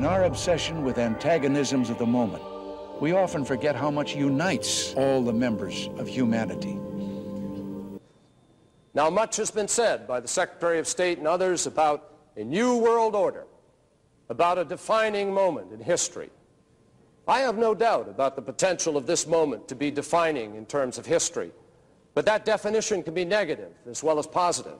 In our obsession with antagonisms of the moment, we often forget how much unites all the members of humanity. Now, much has been said by the Secretary of State and others about a new world order, about a defining moment in history. I have no doubt about the potential of this moment to be defining in terms of history, but that definition can be negative as well as positive.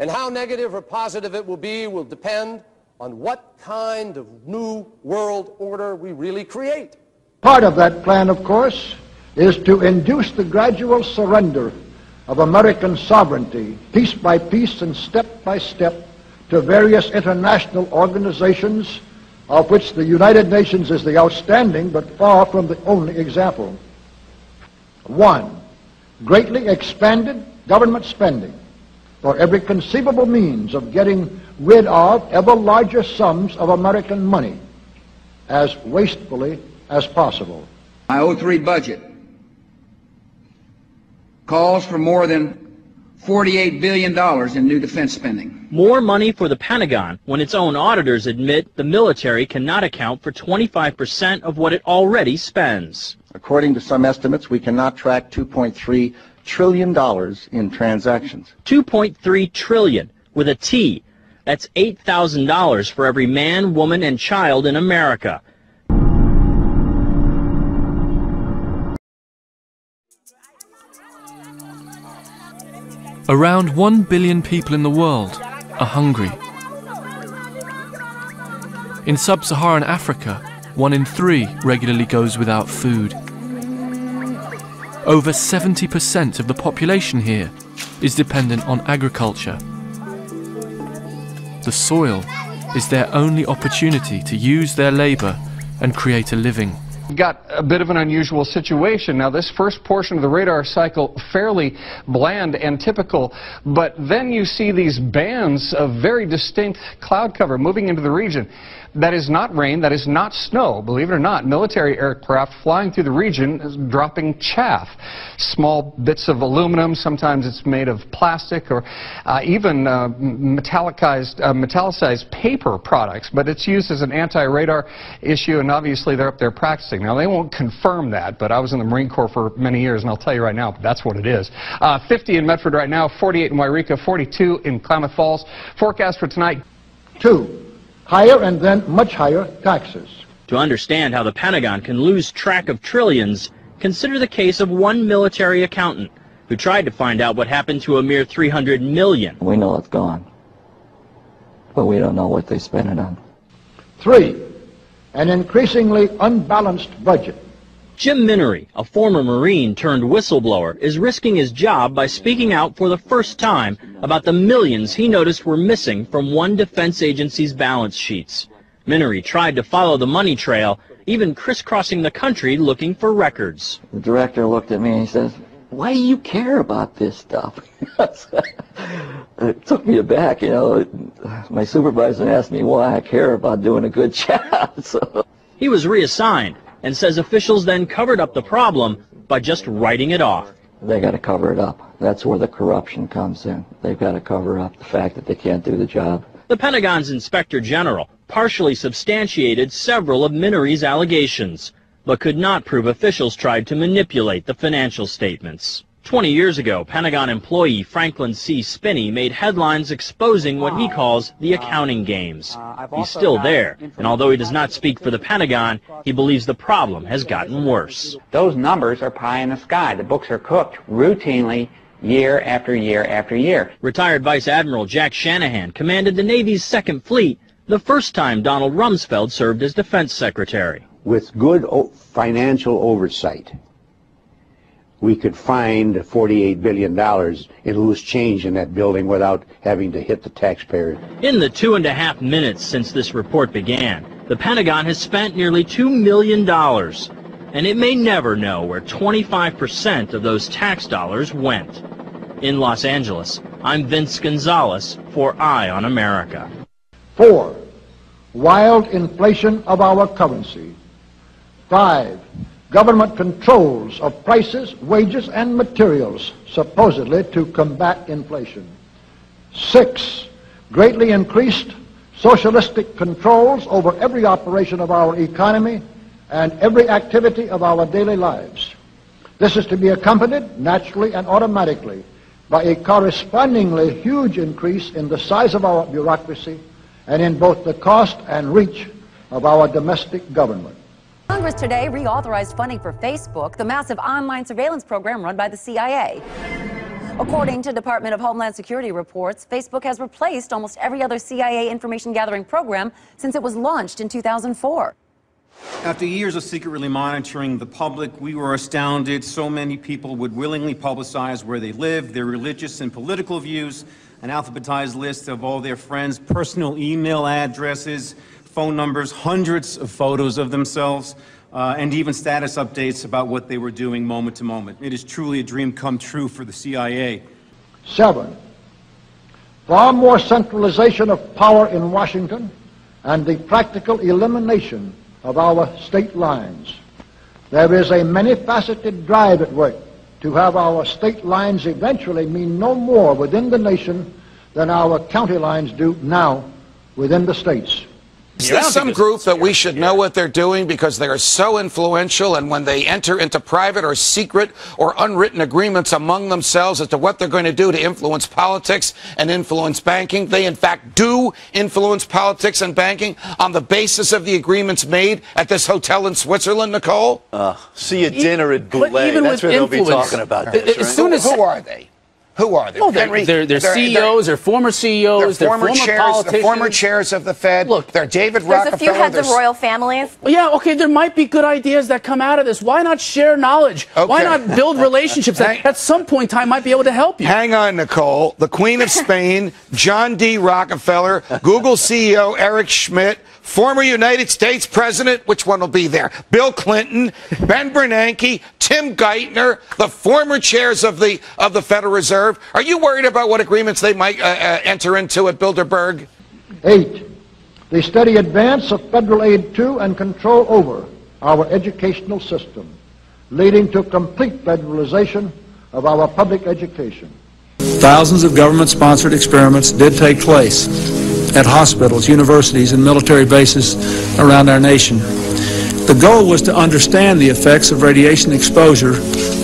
And how negative or positive it will be will depend on what kind of new world order we really create. Part of that plan, of course, is to induce the gradual surrender of American sovereignty, piece by piece and step by step, to various international organizations, of which the United Nations is the outstanding but far from the only example. One, greatly expanded government spending for every conceivable means of getting rid of ever larger sums of American money as wastefully as possible. My 03 budget calls for more than $48 billion in new defense spending. More money for the Pentagon when its own auditors admit the military cannot account for 25% of what it already spends. According to some estimates, we cannot track 2.3 trillion dollars in transactions. 2.3 trillion with a T. That's $8,000 for every man, woman, and child in America. Around 1 billion people in the world are hungry. In sub Saharan Africa, one in three regularly goes without food. Over 70% of the population here is dependent on agriculture. The soil is their only opportunity to use their labour and create a living got a bit of an unusual situation. Now, this first portion of the radar cycle, fairly bland and typical, but then you see these bands of very distinct cloud cover moving into the region. That is not rain, that is not snow, believe it or not. Military aircraft flying through the region is dropping chaff. Small bits of aluminum, sometimes it's made of plastic or uh, even uh, metallicized, uh, metallicized paper products, but it's used as an anti-radar issue and obviously they're up there practicing. Now they won't confirm that, but I was in the Marine Corps for many years and I'll tell you right now, that's what it is. Uh, 50 in Medford right now, 48 in Yreka, 42 in Klamath Falls. Forecast for tonight. Two higher and then much higher taxes. To understand how the Pentagon can lose track of trillions, consider the case of one military accountant who tried to find out what happened to a mere 300 million. We know it's gone, but we don't know what they spent it on. Three, an increasingly unbalanced budget. Jim Minnery, a former Marine turned whistleblower, is risking his job by speaking out for the first time about the millions he noticed were missing from one defense agency's balance sheets. Minnery tried to follow the money trail, even crisscrossing the country looking for records. The director looked at me and he says, why do you care about this stuff? it took me aback, you know. My supervisor asked me why I care about doing a good job. so. He was reassigned and says officials then covered up the problem by just writing it off. They got to cover it up. That's where the corruption comes in. They've got to cover up the fact that they can't do the job. The Pentagon's Inspector General partially substantiated several of Minnery's allegations, but could not prove officials tried to manipulate the financial statements. 20 years ago, Pentagon employee Franklin C. Spinney made headlines exposing what he calls the accounting games. Uh, He's still there, and although he does not speak for the Pentagon, he believes the problem has gotten worse. Those numbers are pie in the sky. The books are cooked routinely year after year after year. Retired Vice Admiral Jack Shanahan commanded the Navy's Second Fleet the first time Donald Rumsfeld served as Defense Secretary. With good financial oversight, we could find $48 billion in loose change in that building without having to hit the taxpayer. In the two and a half minutes since this report began, the Pentagon has spent nearly $2 million, and it may never know where 25% of those tax dollars went. In Los Angeles, I'm Vince Gonzalez for Eye on America. Four, wild inflation of our currency. Five, government controls of prices, wages, and materials, supposedly to combat inflation. Six, greatly increased socialistic controls over every operation of our economy and every activity of our daily lives. This is to be accompanied naturally and automatically by a correspondingly huge increase in the size of our bureaucracy and in both the cost and reach of our domestic government. Congress today reauthorized funding for Facebook, the massive online surveillance program run by the CIA. According to Department of Homeland Security reports, Facebook has replaced almost every other CIA information gathering program since it was launched in 2004. After years of secretly monitoring the public, we were astounded so many people would willingly publicize where they live, their religious and political views, an alphabetized list of all their friends' personal email addresses, phone numbers, hundreds of photos of themselves, uh, and even status updates about what they were doing moment to moment. It is truly a dream come true for the CIA. Seven, far more centralization of power in Washington and the practical elimination of our state lines. There is a many-faceted drive at work to have our state lines eventually mean no more within the nation than our county lines do now within the states. Is this some group that we should know what they're doing because they are so influential and when they enter into private or secret or unwritten agreements among themselves as to what they're going to do to influence politics and influence banking, they in fact do influence politics and banking on the basis of the agreements made at this hotel in Switzerland, Nicole? Uh, see you at dinner at Boulay. That's where they'll be talking about this, As soon as, who are they? Who are they? Well, they're, Henry, they're, they're, they're CEOs, they're, former CEOs, they're, former, former chairs, politicians. The former chairs of the Fed. Look, they're David There's Rockefeller. a few heads of royal families. Well, yeah, okay, there might be good ideas that come out of this. Why not share knowledge? Okay. Why not build relationships that at some point in time might be able to help you? Hang on, Nicole. The Queen of Spain, John D. Rockefeller, Google CEO Eric Schmidt, former United States President, which one will be there? Bill Clinton, Ben Bernanke, Tim Geithner, the former chairs of the of the Federal Reserve. Are you worried about what agreements they might uh, uh, enter into at Bilderberg? Eight, the steady advance of federal aid to and control over our educational system, leading to complete federalization of our public education. Thousands of government-sponsored experiments did take place at hospitals, universities, and military bases around our nation. The goal was to understand the effects of radiation exposure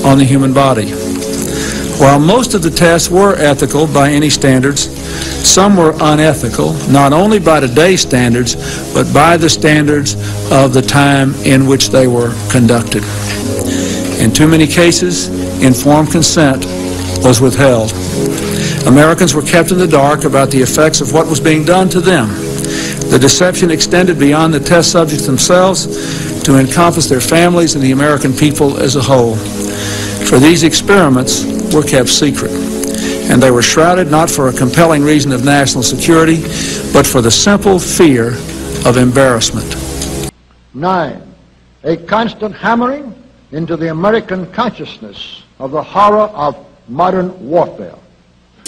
on the human body. While most of the tests were ethical by any standards, some were unethical, not only by today's standards, but by the standards of the time in which they were conducted. In too many cases, informed consent was withheld. Americans were kept in the dark about the effects of what was being done to them. The deception extended beyond the test subjects themselves to encompass their families and the American people as a whole. For these experiments were kept secret, and they were shrouded not for a compelling reason of national security, but for the simple fear of embarrassment. Nine, a constant hammering into the American consciousness of the horror of modern warfare.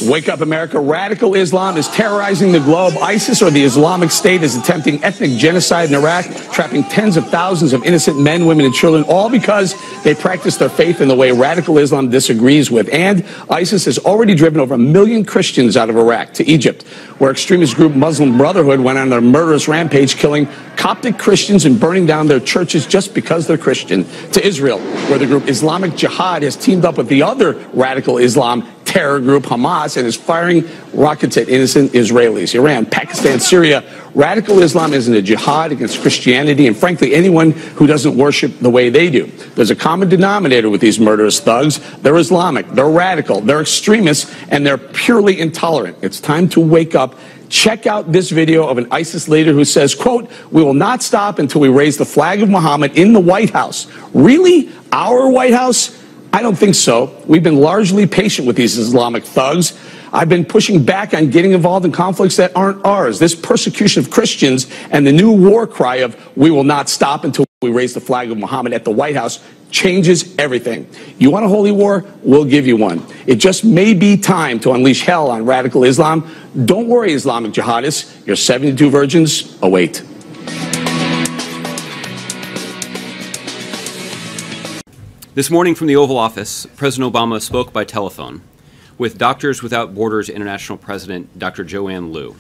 Wake up, America. Radical Islam is terrorizing the globe. ISIS or the Islamic State is attempting ethnic genocide in Iraq, trapping tens of thousands of innocent men, women, and children, all because they practice their faith in the way radical Islam disagrees with. And ISIS has already driven over a million Christians out of Iraq to Egypt, where extremist group Muslim Brotherhood went on a murderous rampage, killing Coptic Christians and burning down their churches just because they're Christian, to Israel, where the group Islamic Jihad has teamed up with the other radical Islam terror group Hamas and is firing rockets at innocent Israelis. Iran, Pakistan, Syria. Radical Islam isn't a jihad against Christianity and frankly anyone who doesn't worship the way they do. There's a common denominator with these murderous thugs. They're Islamic, they're radical, they're extremists, and they're purely intolerant. It's time to wake up check out this video of an ISIS leader who says, quote, we will not stop until we raise the flag of Muhammad in the White House. Really? Our White House? I don't think so. We've been largely patient with these Islamic thugs. I've been pushing back on getting involved in conflicts that aren't ours. This persecution of Christians and the new war cry of we will not stop until we raise the flag of Muhammad at the White House changes everything. You want a holy war? We'll give you one. It just may be time to unleash hell on radical Islam. Don't worry, Islamic jihadists. Your 72 virgins await. This morning from the Oval Office, President Obama spoke by telephone with Doctors Without Borders International President Dr. Joanne Liu.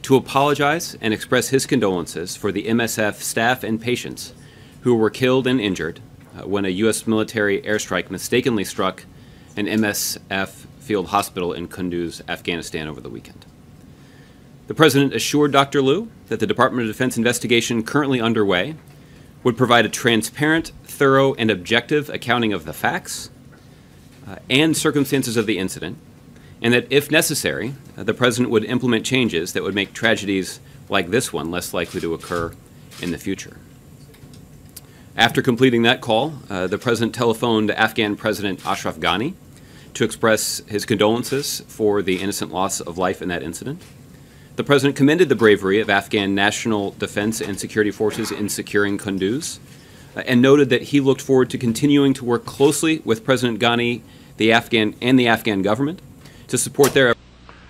to apologize and express his condolences for the MSF staff and patients who were killed and injured uh, when a U.S. military airstrike mistakenly struck an MSF field hospital in Kunduz, Afghanistan over the weekend. The President assured Dr. Liu that the Department of Defense investigation currently underway would provide a transparent, thorough, and objective accounting of the facts uh, and circumstances of the incident, and that if necessary, uh, the President would implement changes that would make tragedies like this one less likely to occur in the future. After completing that call, uh, the President telephoned Afghan President Ashraf Ghani to express his condolences for the innocent loss of life in that incident. The President commended the bravery of Afghan national defense and security forces in securing Kunduz uh, and noted that he looked forward to continuing to work closely with President Ghani the Afghan, and the Afghan government to support their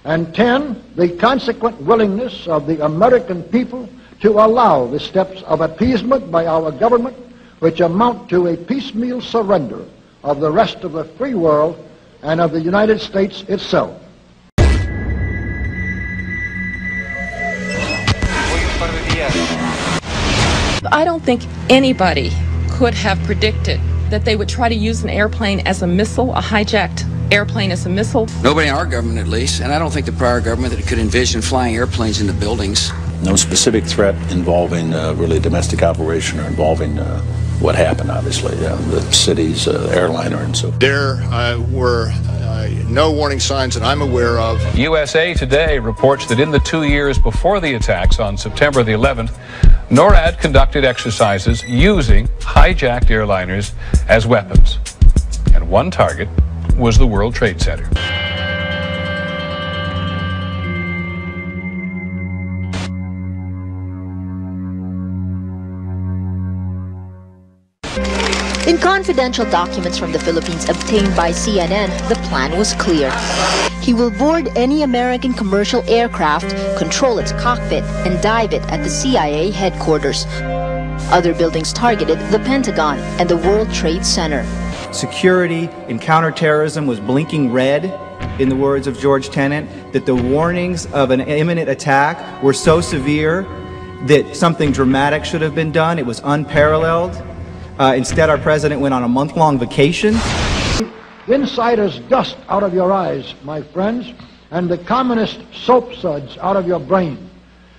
and 10, the consequent willingness of the American people to allow the steps of appeasement by our government which amount to a piecemeal surrender of the rest of the free world and of the United States itself. I don't think anybody could have predicted that they would try to use an airplane as a missile, a hijacked airplane as a missile. Nobody in our government, at least, and I don't think the prior government that could envision flying airplanes into buildings. No specific threat involving uh, really domestic operation or involving uh, what happened, obviously, uh, the city's uh, airliner and so There uh, were uh, no warning signs that I'm aware of. USA Today reports that in the two years before the attacks on September the 11th, NORAD conducted exercises using hijacked airliners as weapons. And one target was the World Trade Center. In confidential documents from the Philippines obtained by CNN, the plan was clear. He will board any American commercial aircraft, control its cockpit, and dive it at the CIA headquarters. Other buildings targeted the Pentagon and the World Trade Center. Security and counterterrorism was blinking red, in the words of George Tenet, that the warnings of an imminent attack were so severe that something dramatic should have been done. It was unparalleled. Uh, instead, our president went on a month-long vacation. Insider's dust out of your eyes, my friends, and the communist soap suds out of your brain.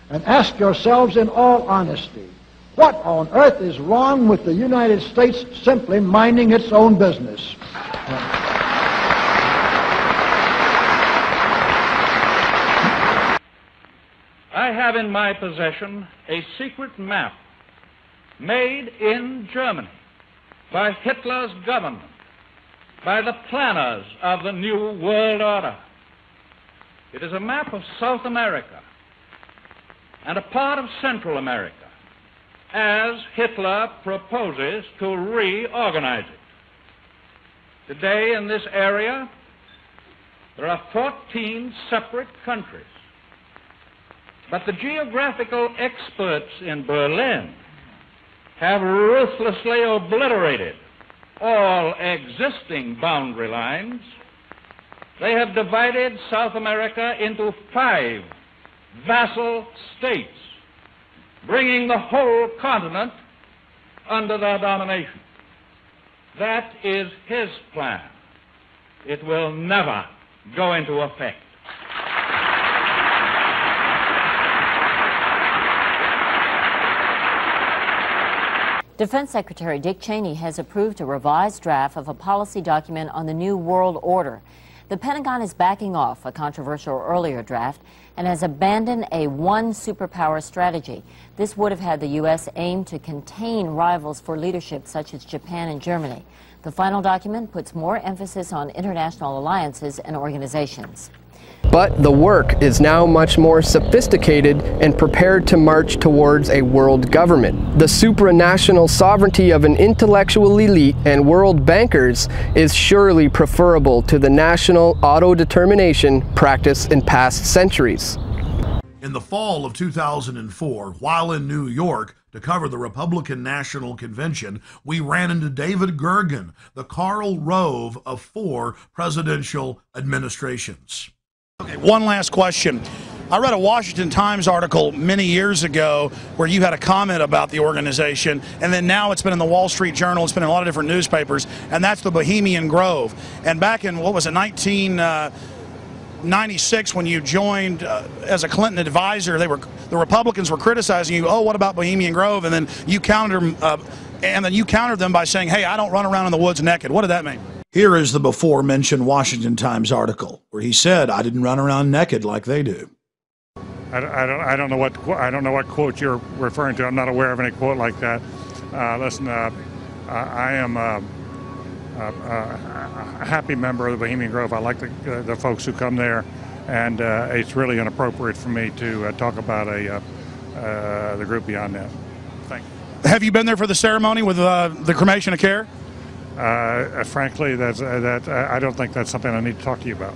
And ask yourselves in all honesty, what on earth is wrong with the United States simply minding its own business? I have in my possession a secret map made in Germany by Hitler's government, by the planners of the New World Order. It is a map of South America and a part of Central America as Hitler proposes to reorganize it. Today in this area, there are 14 separate countries. But the geographical experts in Berlin have ruthlessly obliterated all existing boundary lines. They have divided South America into five vassal states, bringing the whole continent under their domination. That is his plan. It will never go into effect. Defense Secretary Dick Cheney has approved a revised draft of a policy document on the New World Order. The Pentagon is backing off a controversial earlier draft and has abandoned a one superpower strategy. This would have had the U.S. aim to contain rivals for leadership such as Japan and Germany. The final document puts more emphasis on international alliances and organizations. But the work is now much more sophisticated and prepared to march towards a world government. The supranational sovereignty of an intellectual elite and world bankers is surely preferable to the national auto-determination practiced in past centuries. In the fall of 2004, while in New York to cover the Republican National Convention, we ran into David Gergen, the Karl Rove of four presidential administrations. Okay, one last question. I read a Washington Times article many years ago where you had a comment about the organization, and then now it's been in the Wall Street Journal, it's been in a lot of different newspapers, and that's the Bohemian Grove. And back in, what was it, 19. Uh, 96 when you joined uh, as a Clinton advisor they were the Republicans were criticizing you oh what about Bohemian Grove and then you countered uh, and then you countered them by saying hey I don't run around in the woods naked what did that mean here is the before mentioned Washington Times article where he said I didn't run around naked like they do I, I don't I don't know what I don't know what quote you're referring to I'm not aware of any quote like that uh, listen uh, I am uh, a happy member of the Bohemian Grove. I like the, uh, the folks who come there, and uh, it's really inappropriate for me to uh, talk about a the group beyond that. Thank you. Have you been there for the ceremony with the cremation of care? Uh, uh, frankly, that's uh, that I don't think that's something I need to talk to you about.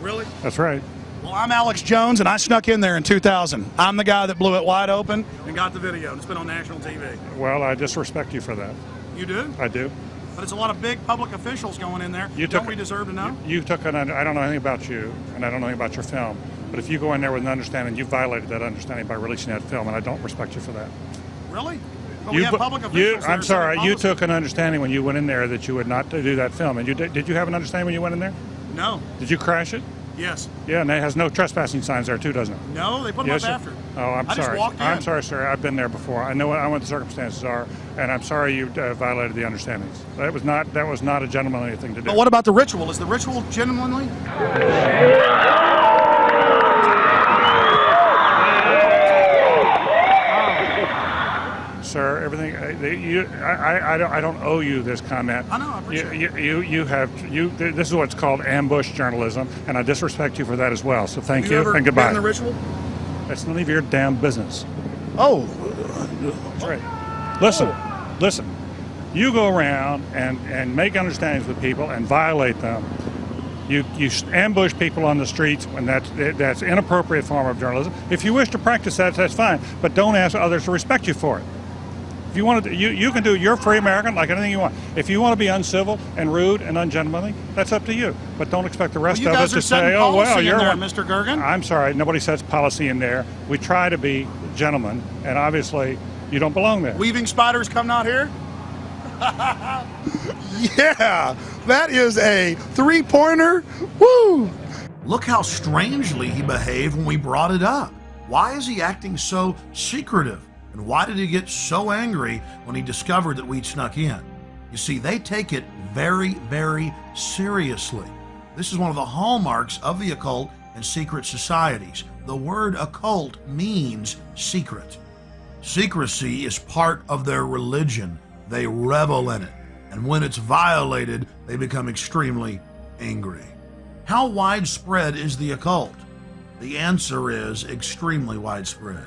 Really? That's right. Well, I'm Alex Jones, and I snuck in there in 2000. I'm the guy that blew it wide open and got the video. And it's been on national TV. Well, I disrespect you for that. You do? I do. But it's a lot of big public officials going in there. You don't took, we deserve to know? You, you took an, I don't know anything about you, and I don't know anything about your film. But if you go in there with an understanding, you violated that understanding by releasing that film, and I don't respect you for that. Really? But you, we have public officials. You, I'm sorry. You took an understanding when you went in there that you would not do that film, and you did. Did you have an understanding when you went in there? No. Did you crash it? Yes. Yeah, and it has no trespassing signs there too, doesn't it? No, they put them yes, up after. Oh, I'm I sorry. I'm sorry, sir. I've been there before. I know what, I know what the circumstances are, and I'm sorry you uh, violated the understandings. That was not that was not a gentlemanly thing to do. But what about the ritual? Is the ritual gentlemanly? Sir. Everything uh, you, I, I, don't, I don't owe you this comment. I know. I appreciate you, you, you have you. This is what's called ambush journalism, and I disrespect you for that as well. So thank you, you and goodbye. the ritual? That's none of your damn business. Oh, that's right. Listen, listen. You go around and, and make understandings with people and violate them. You, you ambush people on the streets when that's that's inappropriate form of journalism. If you wish to practice that, that's fine. But don't ask others to respect you for it. If you want to, you, you can do, you're free American like anything you want. If you want to be uncivil and rude and ungentlemanly, that's up to you. But don't expect the rest well, of us to say, oh, well, you're. There, Mr. Gergen. I'm sorry, nobody sets policy in there. We try to be gentlemen, and obviously you don't belong there. Weaving spiders come out here? yeah, that is a three pointer. Woo! Look how strangely he behaved when we brought it up. Why is he acting so secretive? And why did he get so angry when he discovered that we'd snuck in? You see, they take it very, very seriously. This is one of the hallmarks of the occult and secret societies. The word occult means secret. Secrecy is part of their religion. They revel in it. And when it's violated, they become extremely angry. How widespread is the occult? The answer is extremely widespread.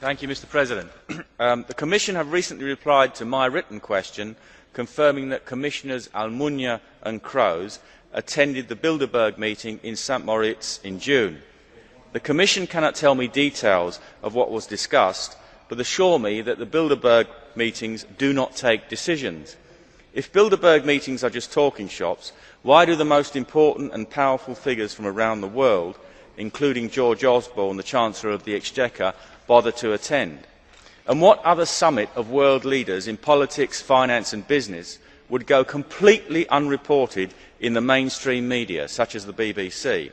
Mr. President. um, the Commission have recently replied to my written question confirming that Commissioners Almunia and Kroes attended the Bilderberg meeting in St Moritz in June. The Commission cannot tell me details of what was discussed, but assure me that the Bilderberg meetings do not take decisions. If Bilderberg meetings are just talking shops, why do the most important and powerful figures from around the world, including George Osborne, the Chancellor of the Exchequer, bother to attend? And what other summit of world leaders in politics, finance and business would go completely unreported in the mainstream media, such as the BBC?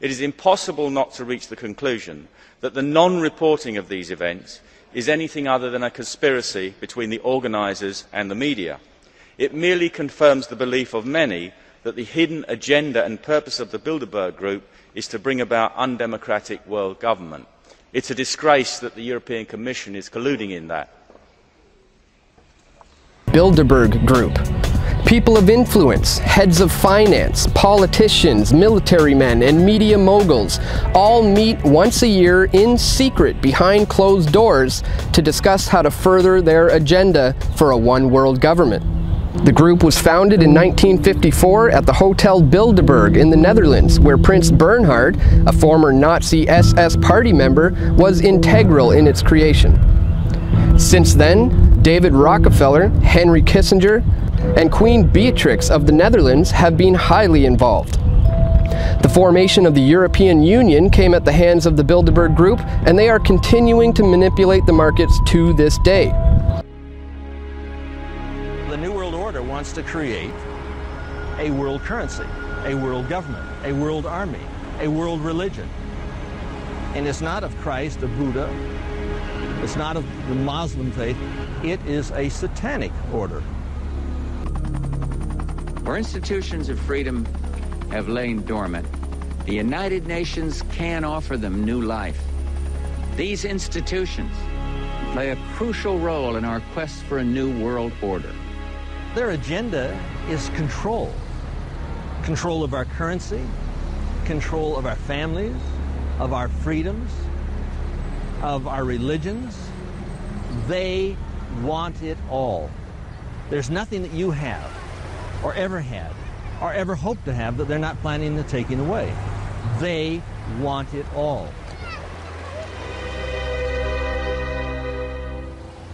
It is impossible not to reach the conclusion that the non-reporting of these events is anything other than a conspiracy between the organisers and the media. It merely confirms the belief of many that the hidden agenda and purpose of the Bilderberg Group is to bring about undemocratic world government. It is a disgrace that the European Commission is colluding in that. Bilderberg Group. People of influence, heads of finance, politicians, military men, and media moguls all meet once a year in secret behind closed doors to discuss how to further their agenda for a one world government. The group was founded in 1954 at the Hotel Bilderberg in the Netherlands, where Prince Bernhard, a former Nazi SS party member, was integral in its creation. Since then, David Rockefeller, Henry Kissinger, and Queen Beatrix of the Netherlands have been highly involved. The formation of the European Union came at the hands of the Bilderberg Group, and they are continuing to manipulate the markets to this day. Wants to create a world currency, a world government, a world army, a world religion. And it's not of Christ, of Buddha, it's not of the Muslim faith, it is a satanic order. Where institutions of freedom have lain dormant, the United Nations can offer them new life. These institutions play a crucial role in our quest for a new world order. Their agenda is control. Control of our currency, control of our families, of our freedoms, of our religions. They want it all. There's nothing that you have, or ever had, or ever hope to have that they're not planning to taking away. They want it all.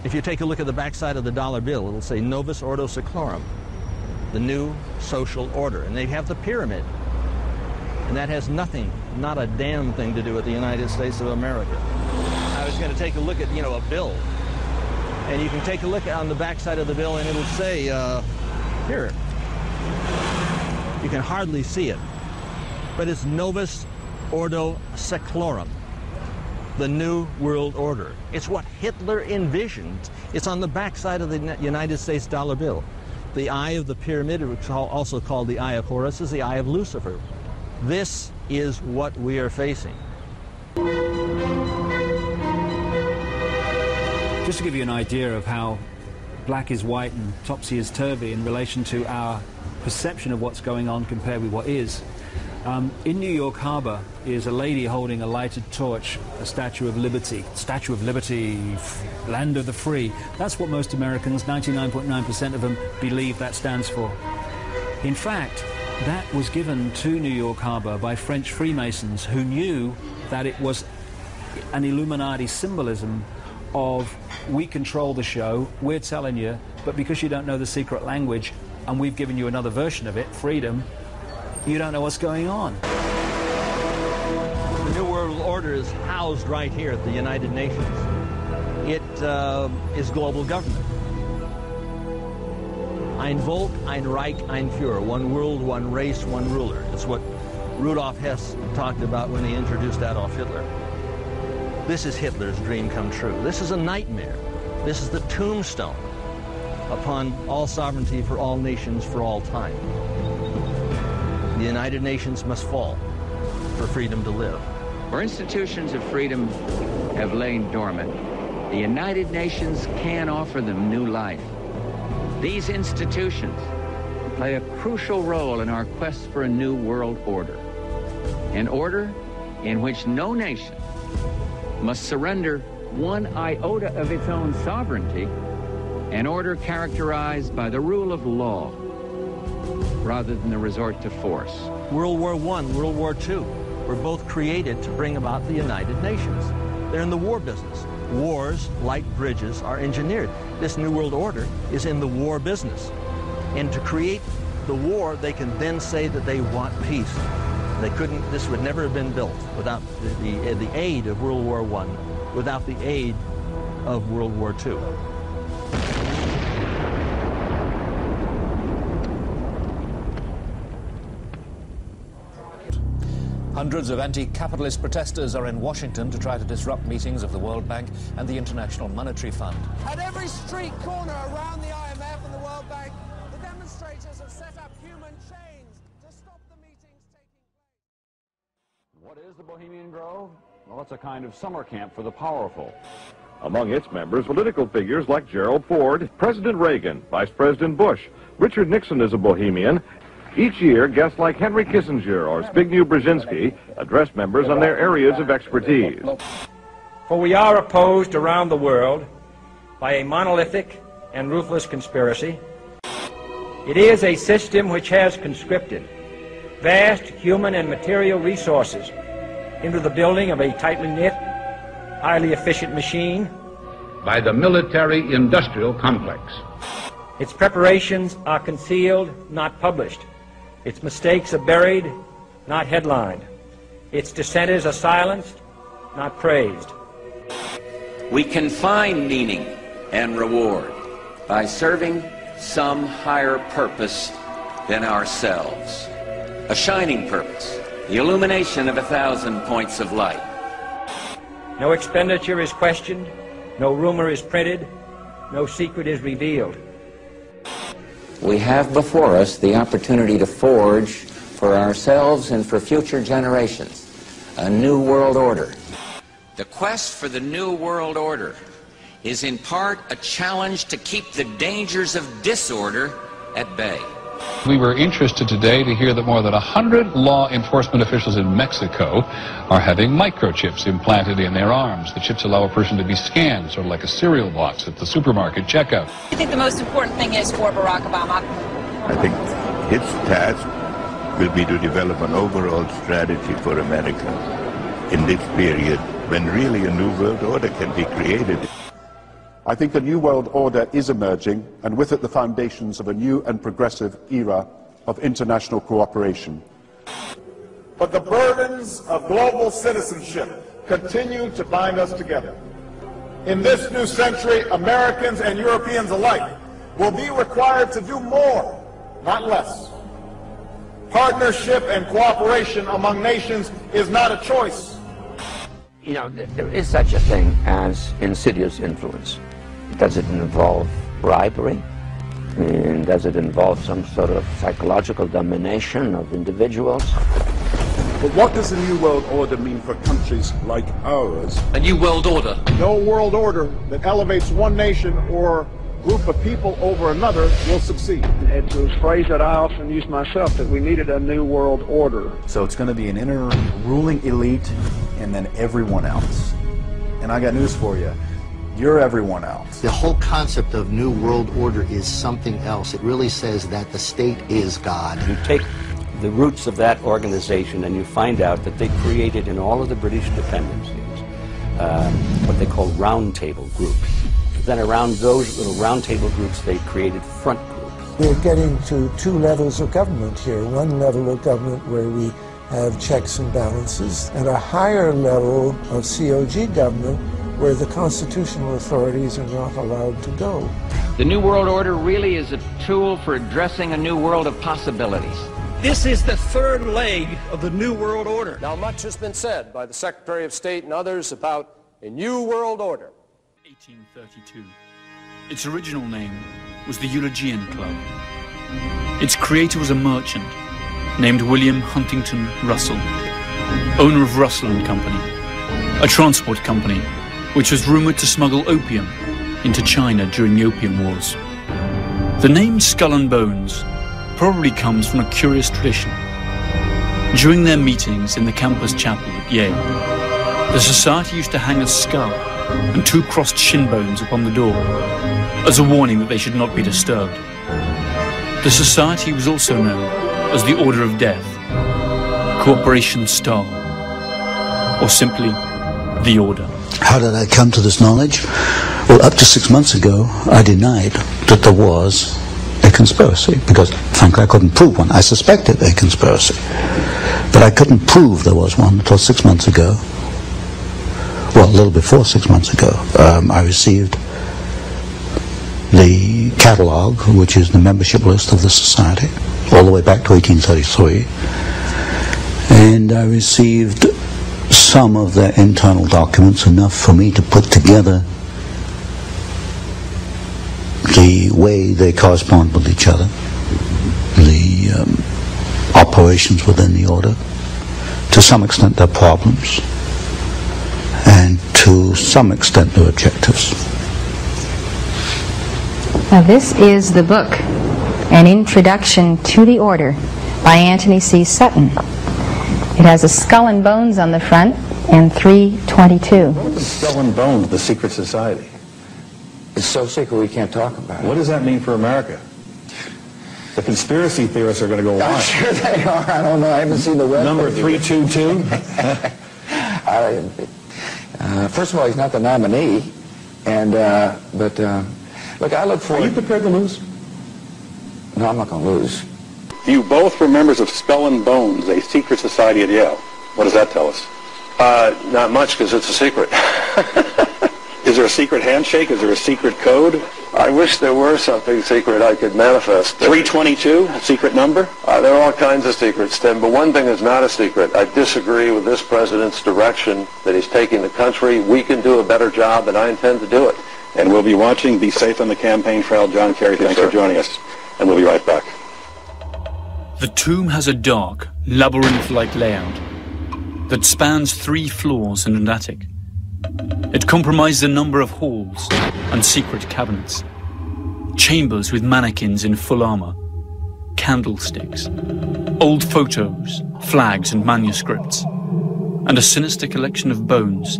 If you take a look at the backside of the dollar bill, it'll say Novus Ordo Seclorum, the new social order. And they have the pyramid. And that has nothing, not a damn thing to do with the United States of America. I was going to take a look at, you know, a bill. And you can take a look on the backside of the bill and it'll say, uh, here, you can hardly see it, but it's Novus Ordo Seclorum, the New World Order. It's what Hitler envisioned. It's on the backside of the United States dollar bill. The eye of the pyramid, also called the eye of Horus, is the eye of Lucifer. This is what we are facing. Just to give you an idea of how black is white and topsy is turvy in relation to our perception of what's going on compared with what is. Um, in New York Harbor is a lady holding a lighted torch, a Statue of Liberty. Statue of Liberty, land of the free. That's what most Americans, 99.9% of them, believe that stands for. In fact, that was given to New York Harbor by French Freemasons who knew that it was an Illuminati symbolism of we control the show, we're telling you, but because you don't know the secret language and we've given you another version of it, freedom, you don't know what's going on. The New World Order is housed right here at the United Nations. It uh, is global government. Ein Volk, ein Reich, ein Führer. One world, one race, one ruler. It's what Rudolf Hess talked about when he introduced Adolf Hitler. This is Hitler's dream come true. This is a nightmare. This is the tombstone upon all sovereignty for all nations for all time. The United Nations must fall for freedom to live. Where institutions of freedom have lain dormant, the United Nations can offer them new life. These institutions play a crucial role in our quest for a new world order. An order in which no nation must surrender one iota of its own sovereignty, an order characterized by the rule of law rather than the resort to force. World War I, World War II were both created to bring about the United Nations. They're in the war business. Wars, like bridges, are engineered. This New World Order is in the war business. And to create the war, they can then say that they want peace. They couldn't, this would never have been built without the, the, the aid of World War I, without the aid of World War II. Hundreds of anti-capitalist protesters are in Washington to try to disrupt meetings of the World Bank and the International Monetary Fund. At every street corner around the IMF and the World Bank, the demonstrators have set up human chains to stop the meetings taking place. What is the Bohemian Grove? Well, it's a kind of summer camp for the powerful. Among its members, political figures like Gerald Ford, President Reagan, Vice President Bush, Richard Nixon is a Bohemian, each year, guests like Henry Kissinger or Zbigniew Brzezinski address members on their areas of expertise. For we are opposed around the world by a monolithic and ruthless conspiracy. It is a system which has conscripted vast human and material resources into the building of a tightly knit, highly efficient machine. By the military industrial complex. Its preparations are concealed, not published. Its mistakes are buried, not headlined. Its dissenters are silenced, not praised. We can find meaning and reward by serving some higher purpose than ourselves. A shining purpose, the illumination of a thousand points of light. No expenditure is questioned, no rumor is printed, no secret is revealed. We have before us the opportunity to forge for ourselves and for future generations a new world order. The quest for the new world order is in part a challenge to keep the dangers of disorder at bay. We were interested today to hear that more than 100 law enforcement officials in Mexico are having microchips implanted in their arms. The chips allow a person to be scanned, sort of like a cereal box at the supermarket checkout. I think the most important thing is for Barack Obama. I think his task will be to develop an overall strategy for America in this period when really a new world order can be created. I think a new world order is emerging, and with it the foundations of a new and progressive era of international cooperation. But the burdens of global citizenship continue to bind us together. In this new century, Americans and Europeans alike will be required to do more, not less. Partnership and cooperation among nations is not a choice. You know, there is such a thing as insidious influence. Does it involve bribery? And does it involve some sort of psychological domination of individuals? But what does the New World Order mean for countries like ours? A New World Order? No world order that elevates one nation or group of people over another will succeed. It's a phrase that I often use myself, that we needed a new world order. So it's going to be an inner ruling elite and then everyone else. And I got news for you. You're everyone else. The whole concept of New World Order is something else. It really says that the state is God. You take the roots of that organization and you find out that they created in all of the British dependencies uh, what they call roundtable groups. Then around those little roundtable groups, they created front groups. We're getting to two levels of government here. One level of government where we have checks and balances, and a higher level of COG government where the constitutional authorities are not allowed to go. The New World Order really is a tool for addressing a new world of possibilities. This is the third leg of the New World Order. Now, much has been said by the Secretary of State and others about a New World Order. 1832. Its original name was the Eulogian Club. Its creator was a merchant named William Huntington Russell, owner of Russell and Company, a transport company which was rumored to smuggle opium into China during the Opium Wars. The name Skull and Bones probably comes from a curious tradition. During their meetings in the campus chapel at Yale, the society used to hang a skull and two crossed shin bones upon the door as a warning that they should not be disturbed. The society was also known as the Order of Death, Cooperation Star, or simply the Order. How did I come to this knowledge? Well, up to six months ago, I denied that there was a conspiracy because, frankly, I couldn't prove one. I suspected a conspiracy, but I couldn't prove there was one until six months ago. Well, a little before six months ago, um, I received the catalogue, which is the membership list of the society, all the way back to 1833, and I received some of their internal documents, enough for me to put together the way they correspond with each other, the um, operations within the order, to some extent their problems, and to some extent their objectives. Now, this is the book, An Introduction to the Order by Anthony C. Sutton. It has a skull and bones on the front and 322. Skull and Bones, the secret society. It's so secret we can't talk about it. What does that mean for America? The conspiracy theorists are going to go wild. I'm sure they are. I don't know. I haven't seen the web. Number 322? I, uh, first of all, he's not the nominee. And, uh, but, uh, look, I look forward... Are you prepared to lose? No, I'm not going to lose. You both were members of Skull and Bones, a secret society at Yale. What does that tell us? Uh, not much because it's a secret. Is there a secret handshake? Is there a secret code? I wish there were something secret I could manifest. 322, a secret number? Uh, there are all kinds of secrets, Tim, but one thing is not a secret. I disagree with this president's direction that he's taking the country. We can do a better job, and I intend to do it. And we'll be watching. Be safe on the campaign trail. John Kerry, thanks sir. for joining us. And we'll be right back. The tomb has a dark, labyrinth-like layout that spans three floors and an attic. It comprises a number of halls and secret cabinets, chambers with mannequins in full armor, candlesticks, old photos, flags and manuscripts, and a sinister collection of bones,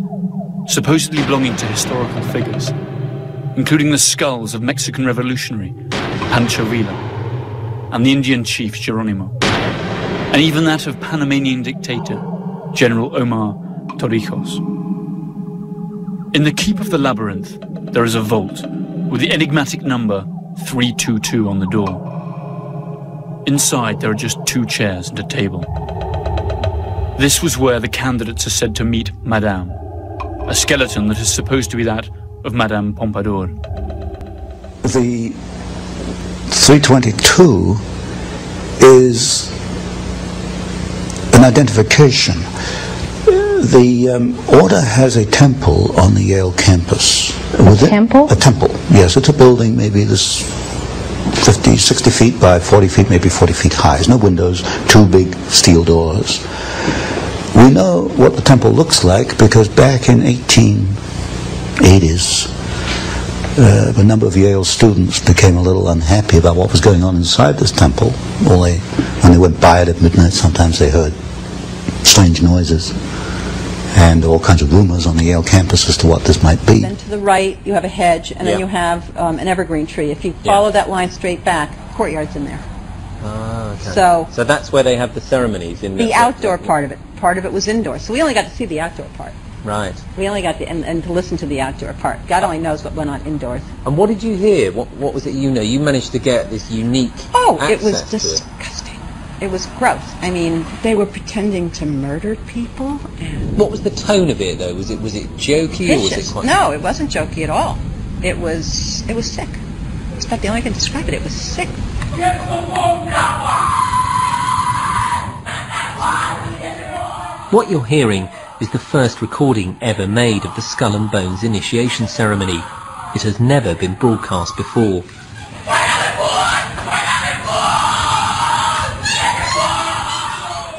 supposedly belonging to historical figures, including the skulls of Mexican revolutionary Pancho Villa and the Indian chief Geronimo, and even that of Panamanian dictator General Omar Torrijos. In the keep of the labyrinth, there is a vault with the enigmatic number 322 on the door. Inside, there are just two chairs and a table. This was where the candidates are said to meet Madame, a skeleton that is supposed to be that of Madame Pompadour. The 322 is an identification. The um, order has a temple on the Yale campus. With it- temple? A temple, yes. It's a building maybe this 50, 60 feet by 40 feet, maybe 40 feet high. There's no windows, two big steel doors. We know what the temple looks like because back in 1880s, uh, a number of Yale students became a little unhappy about what was going on inside this temple. Well, they, when they went by it at midnight, sometimes they heard strange noises and all kinds of rumors on the Yale campus as to what this might be. Then to the right, you have a hedge, and Yeah. then you have um, an evergreen tree. If you follow that line straight back, courtyard's in there. Ah, okay. So- so that's where they have the ceremonies in The outdoor part of it, part of it was indoor. So we only got to see the outdoor part. Right. We only got the, and, and to listen to the outdoor part. God only uh, knows what went on indoors. And what did you hear? What what was it you know? You managed to get this unique Oh, it was to it. disgusting. It was gross. I mean, they were pretending to murder people. What was the tone of it though? Was it was it jokey or was it quite No, it wasn't jokey at all. It was it was sick. It's about the only way I can describe it. It was sick. What you're hearing is the first recording ever made of the Skull and Bones initiation ceremony. It has never been broadcast before.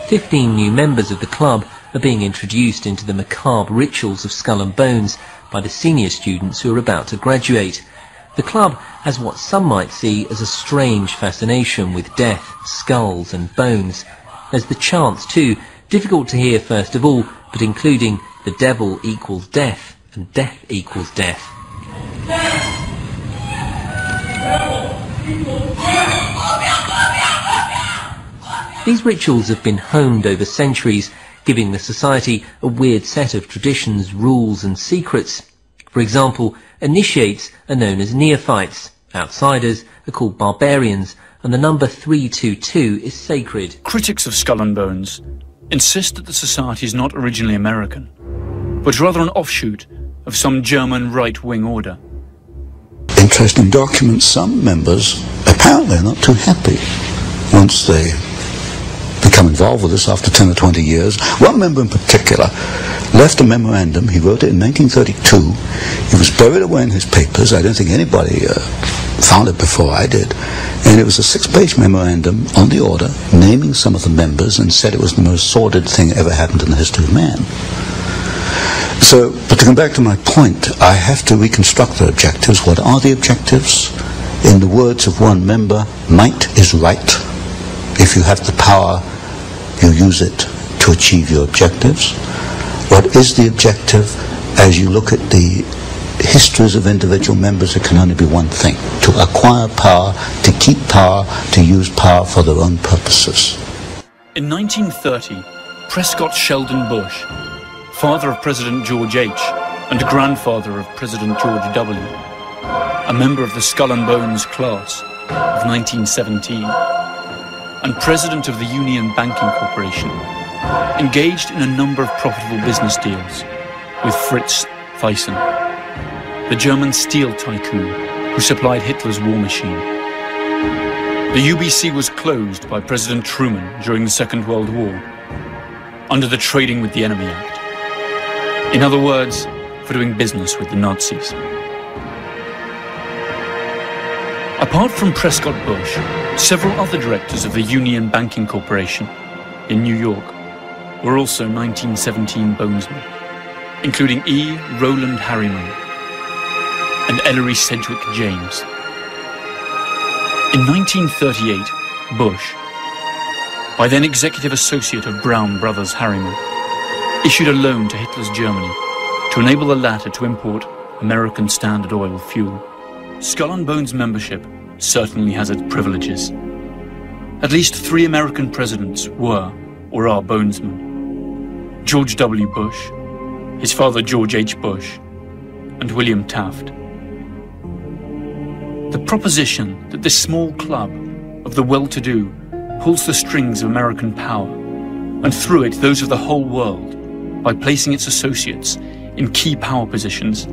Fifteen new members of the club are being introduced into the macabre rituals of Skull and Bones by the senior students who are about to graduate. The club has what some might see as a strange fascination with death, skulls and bones. There's the chants too, difficult to hear first of all, but including the devil equals death and death equals death. These rituals have been honed over centuries, giving the society a weird set of traditions, rules and secrets. For example, initiates are known as neophytes, outsiders are called barbarians, and the number 322 is sacred. Critics of Skull and Bones insist that the society is not originally American, but rather an offshoot of some German right-wing order. Interesting documents. Some members apparently are not too happy once they become involved with this after 10 or 20 years. One member in particular left a memorandum. He wrote it in 1932. It was buried away in his papers. I don't think anybody uh, found it before I did. And it was a six-page memorandum on the order, naming some of the members and said it was the most sordid thing ever happened in the history of man. So, but to come back to my point, I have to reconstruct the objectives. What are the objectives? In the words of one member, might is right. If you have the power, you use it to achieve your objectives. What is the objective? As you look at the histories of individual members, it can only be one thing. To acquire power, to keep power, to use power for their own purposes. In 1930, Prescott Sheldon Bush, father of President George H. and grandfather of President George W., a member of the Skull and Bones class of 1917, and president of the Union Banking Corporation, engaged in a number of profitable business deals with Fritz Thyssen, the German steel tycoon who supplied Hitler's war machine. The UBC was closed by President Truman during the Second World War under the Trading with the Enemy Act. In other words, for doing business with the Nazis. Apart from Prescott Bush, several other directors of the Union Banking Corporation in New York were also 1917 bonesmen, including E. Roland Harriman and Ellery Sedgwick James. In 1938, Bush, by then executive associate of Brown Brothers Harriman, issued a loan to Hitler's Germany to enable the latter to import American Standard Oil fuel. Skull and Bones membership certainly has its privileges. At least three American presidents were or are bonesmen. George W. Bush, his father George H. Bush, and William Taft. The proposition that this small club of the well-to-do pulls the strings of American power, and through it those of the whole world, by placing its associates in key power positions,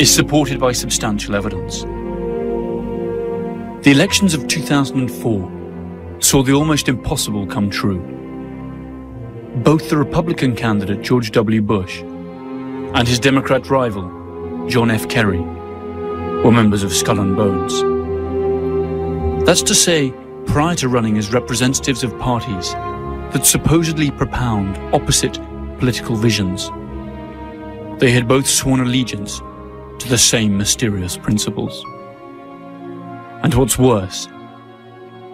is supported by substantial evidence. The elections of 2004 saw the almost impossible come true. Both the Republican candidate George W. Bush and his Democrat rival, John F. Kerry, were members of Skull and Bones. That's to say, prior to running as representatives of parties that supposedly propound opposite political visions, they had both sworn allegiance to the same mysterious principles. And what's worse,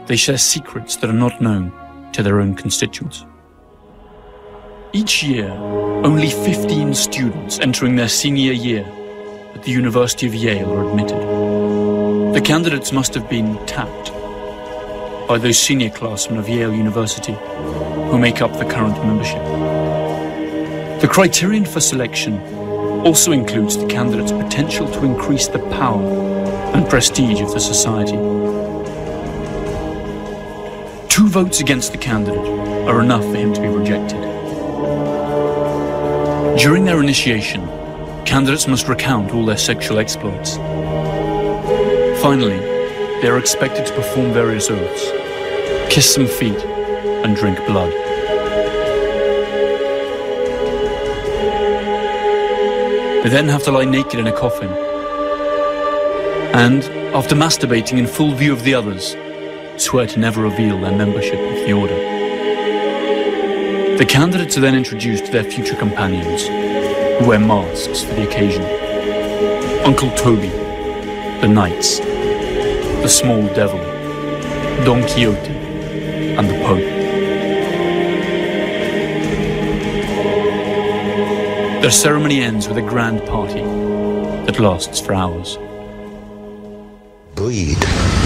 they share secrets that are not known to their own constituents. Each year, only 15 students entering their senior year at the University of Yale are admitted. The candidates must have been tapped by those senior classmen of Yale University who make up the current membership. The criterion for selection also includes the candidate's potential to increase the power and prestige of the society. Two votes against the candidate are enough for him to be rejected. During their initiation, candidates must recount all their sexual exploits. Finally, they are expected to perform various oaths, kiss some feet, and drink blood. They then have to lie naked in a coffin and, after masturbating in full view of the others, swear to never reveal their membership of the order. The candidates are then introduced to their future companions, who wear masks for the occasion. Uncle Toby, the Knights, the Small Devil, Don Quixote, and the Pope. Their ceremony ends with a grand party that lasts for hours breed.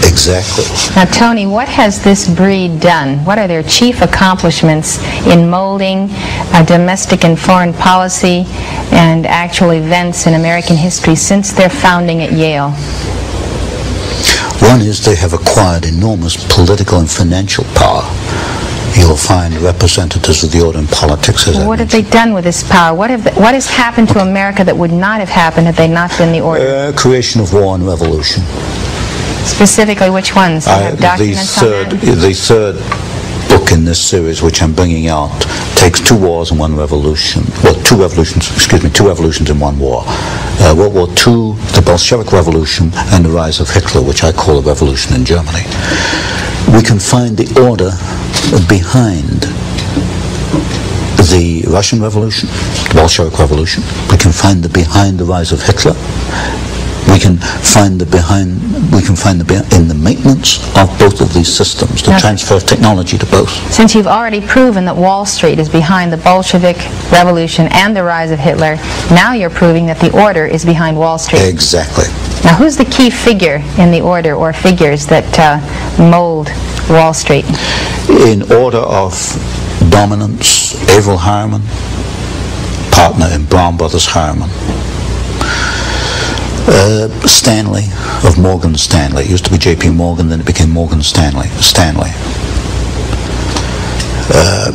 Exactly. Now, Tony, what has this breed done? What are their chief accomplishments in molding a domestic and foreign policy and actual events in American history since their founding at Yale? One is they have acquired enormous political and financial power. You'll find representatives of the order in politics. As well, what have they done with this power? What, have they, what has happened to America that would not have happened had they not been the order? Uh, creation of war and revolution. Specifically, which ones? Have the third, the third book in this series, which I'm bringing out, takes two wars and one revolution. Well, two revolutions, excuse me, two revolutions in one war. Uh, World War II, the Bolshevik Revolution, and the rise of Hitler, which I call a revolution in Germany. We can find the order behind the Russian Revolution, the Bolshevik Revolution. We can find the behind the rise of Hitler. We can find the behind. We can find the be- in the maintenance of both of these systems, the Now- transfer of technology to both. Since you've already proven that Wall Street is behind the Bolshevik Revolution and the rise of Hitler, now you're proving that the order is behind Wall Street. Exactly. Now, who's the key figure in the order or figures that uh, mold Wall Street? In order of dominance, Averell Harriman, partner in Brown Brothers Harriman. Uh, Stanley of Morgan Stanley. It used to be J.P. Morgan, then it became Morgan Stanley. Stanley. Uh,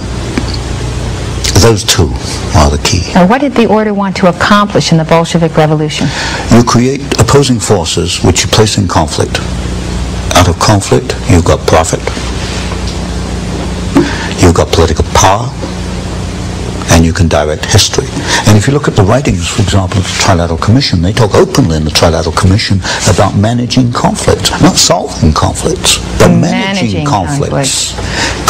those two are the key. Now, what did the order want to accomplish in the Bolshevik Revolution? You create opposing forces which you place in conflict. Out of conflict, you've got profit. Political power and you can direct history. And if you look at the writings, for example, of the Trilateral Commission, they talk openly in the Trilateral Commission about managing conflicts, not solving conflicts, but managing, Managing conflicts.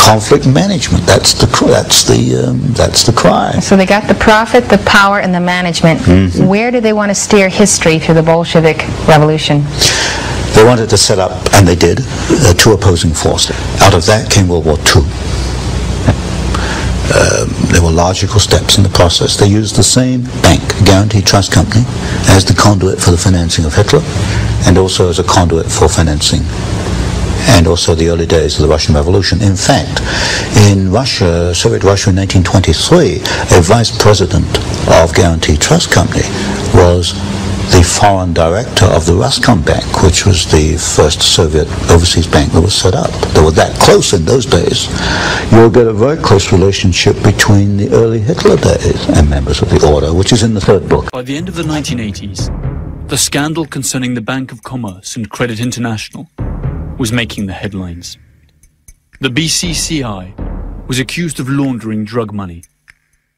Conflict management. That's the that's the um, that's the cry. So they got the profit, the power, and the management. Mhm. Where do they want to steer history through the Bolshevik Revolution? They wanted to set up, and they did, uh, two opposing forces. Out of that came World War II. Um, there were logical steps in the process. They used the same bank, Guaranty Trust Company, as the conduit for the financing of Hitler, and also as a conduit for financing, and also the early days of the Russian Revolution. In fact, in Russia, Soviet Russia in 1923, a vice president of Guaranty Trust Company was the foreign director of the Ruskombank, which was the first Soviet overseas bank that was set up. They were that close in those days. You'll get a very close relationship between the early Hitler days and members of the order, which is in the third book. By the end of the 1980s, the scandal concerning the Bank of Commerce and Credit International was making the headlines. The BCCI was accused of laundering drug money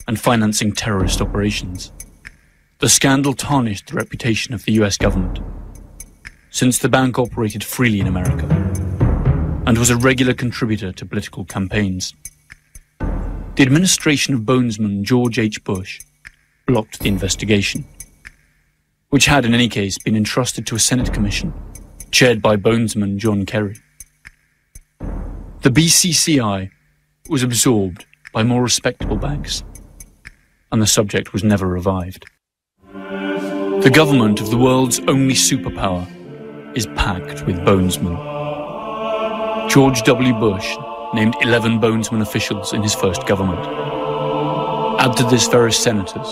and financing terrorist operations. The scandal tarnished the reputation of the US government, since the bank operated freely in America and was a regular contributor to political campaigns. The administration of Bonesman George H. Bush blocked the investigation, which had in any case been entrusted to a Senate commission chaired by Bonesman John Kerry. The BCCI was absorbed by more respectable banks, and the subject was never revived. The government of the world's only superpower is packed with bonesmen. George W. Bush named 11 bonesman officials in his first government. Add to this various senators,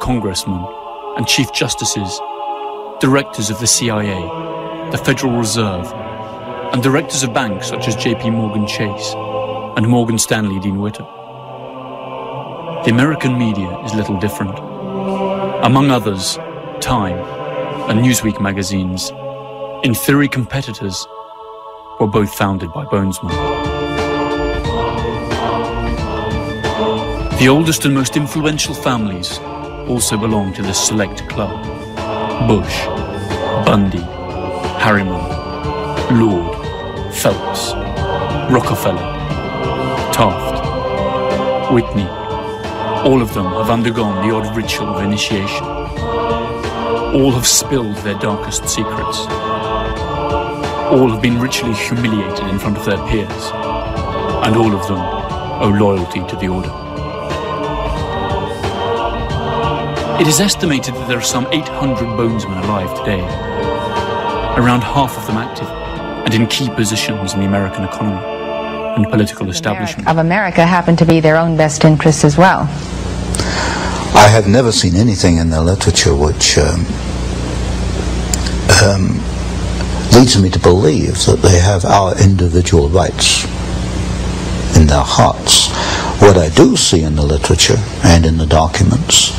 congressmen, and chief justices, directors of the CIA, the Federal Reserve, and directors of banks such as JP Morgan Chase and Morgan Stanley Dean Witter. The American media is little different. Among others, Time and Newsweek magazines, in theory competitors, were both founded by Bonesman. The oldest and most influential families also belong to this select club. Bush, Bundy, Harriman, Lord, Phelps, Rockefeller, Taft, Whitney. All of them have undergone the odd ritual of initiation. All have spilled their darkest secrets. All have been ritually humiliated in front of their peers. And all of them owe loyalty to the order. It is estimated that there are some 800 bonesmen alive today, around half of them active and in key positions in the American economy and political establishment. Of America happen to be their own best interests as well. I have never seen anything in their literature which um, um, leads me to believe that they have our individual rights in their hearts. What I do see in the literature and in the documents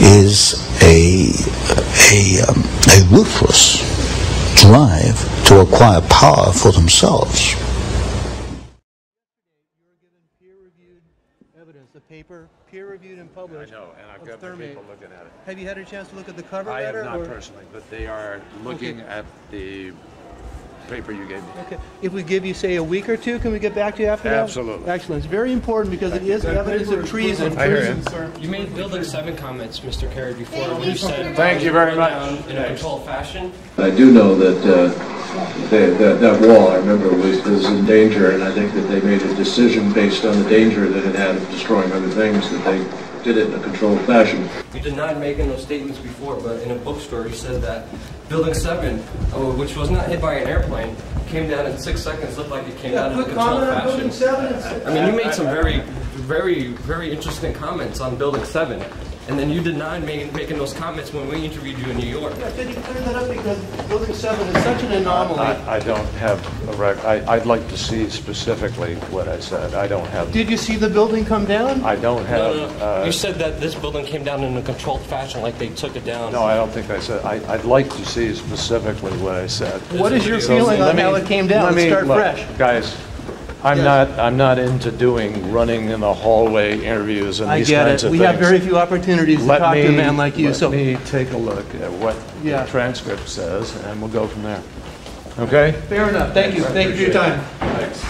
is a, a, um, a ruthless drive to acquire power for themselves. evidence, the paper, peer-reviewed and published. I know, and I've of got my Thermate. people looking at it. Have you had a chance to look at the cover I have not or- personally, but they are looking Okay. at the paper you gave me. Okay. If we give you, say, a week or two, can we get back to you after that? Absolutely. Excellent. It's very important because it is evidence of treason. I hear you. You made Building 7 comments, Mr. Kerry, before when you said... Thank you very much. In a controlled fashion. I do know that uh, that, that, that wall, I remember, was, was in danger, and I think that they made a decision based on the danger that it had of destroying other things, that they did it in a controlled fashion. You denied making those statements before, but in a bookstore you said that Building 7, uh, which was not hit by an airplane, came down in six seconds, looked like it came Yeah, down in a quick controlled fashion. Building 7. I mean, you made some very very, very interesting comments on Building 7. And then you denied me making those comments when we interviewed you in New York. Yeah, can you clear that up because Building 7 is such an anomaly. I, I don't have a rec, I, I'd like to see specifically what I said. I don't have, Did you see the building come down? I don't have, No, no, no. uh, you said that this building came down in a controlled fashion, like they took it down. no, I don't think I said, I, I'd like to see specifically what I said. What is your feeling let on me- how it came down? let Let's me- start look, fresh. Guys, I'm not, I'm not into doing, running in the hallway interviews and I these get kinds it. of We things. have very few opportunities to Let talk to a me- man like you, so. Let me take a look at what Yeah. the transcript says, and we'll go from there. Okay? Fair enough. Thank you. Thank you for your time. Thanks.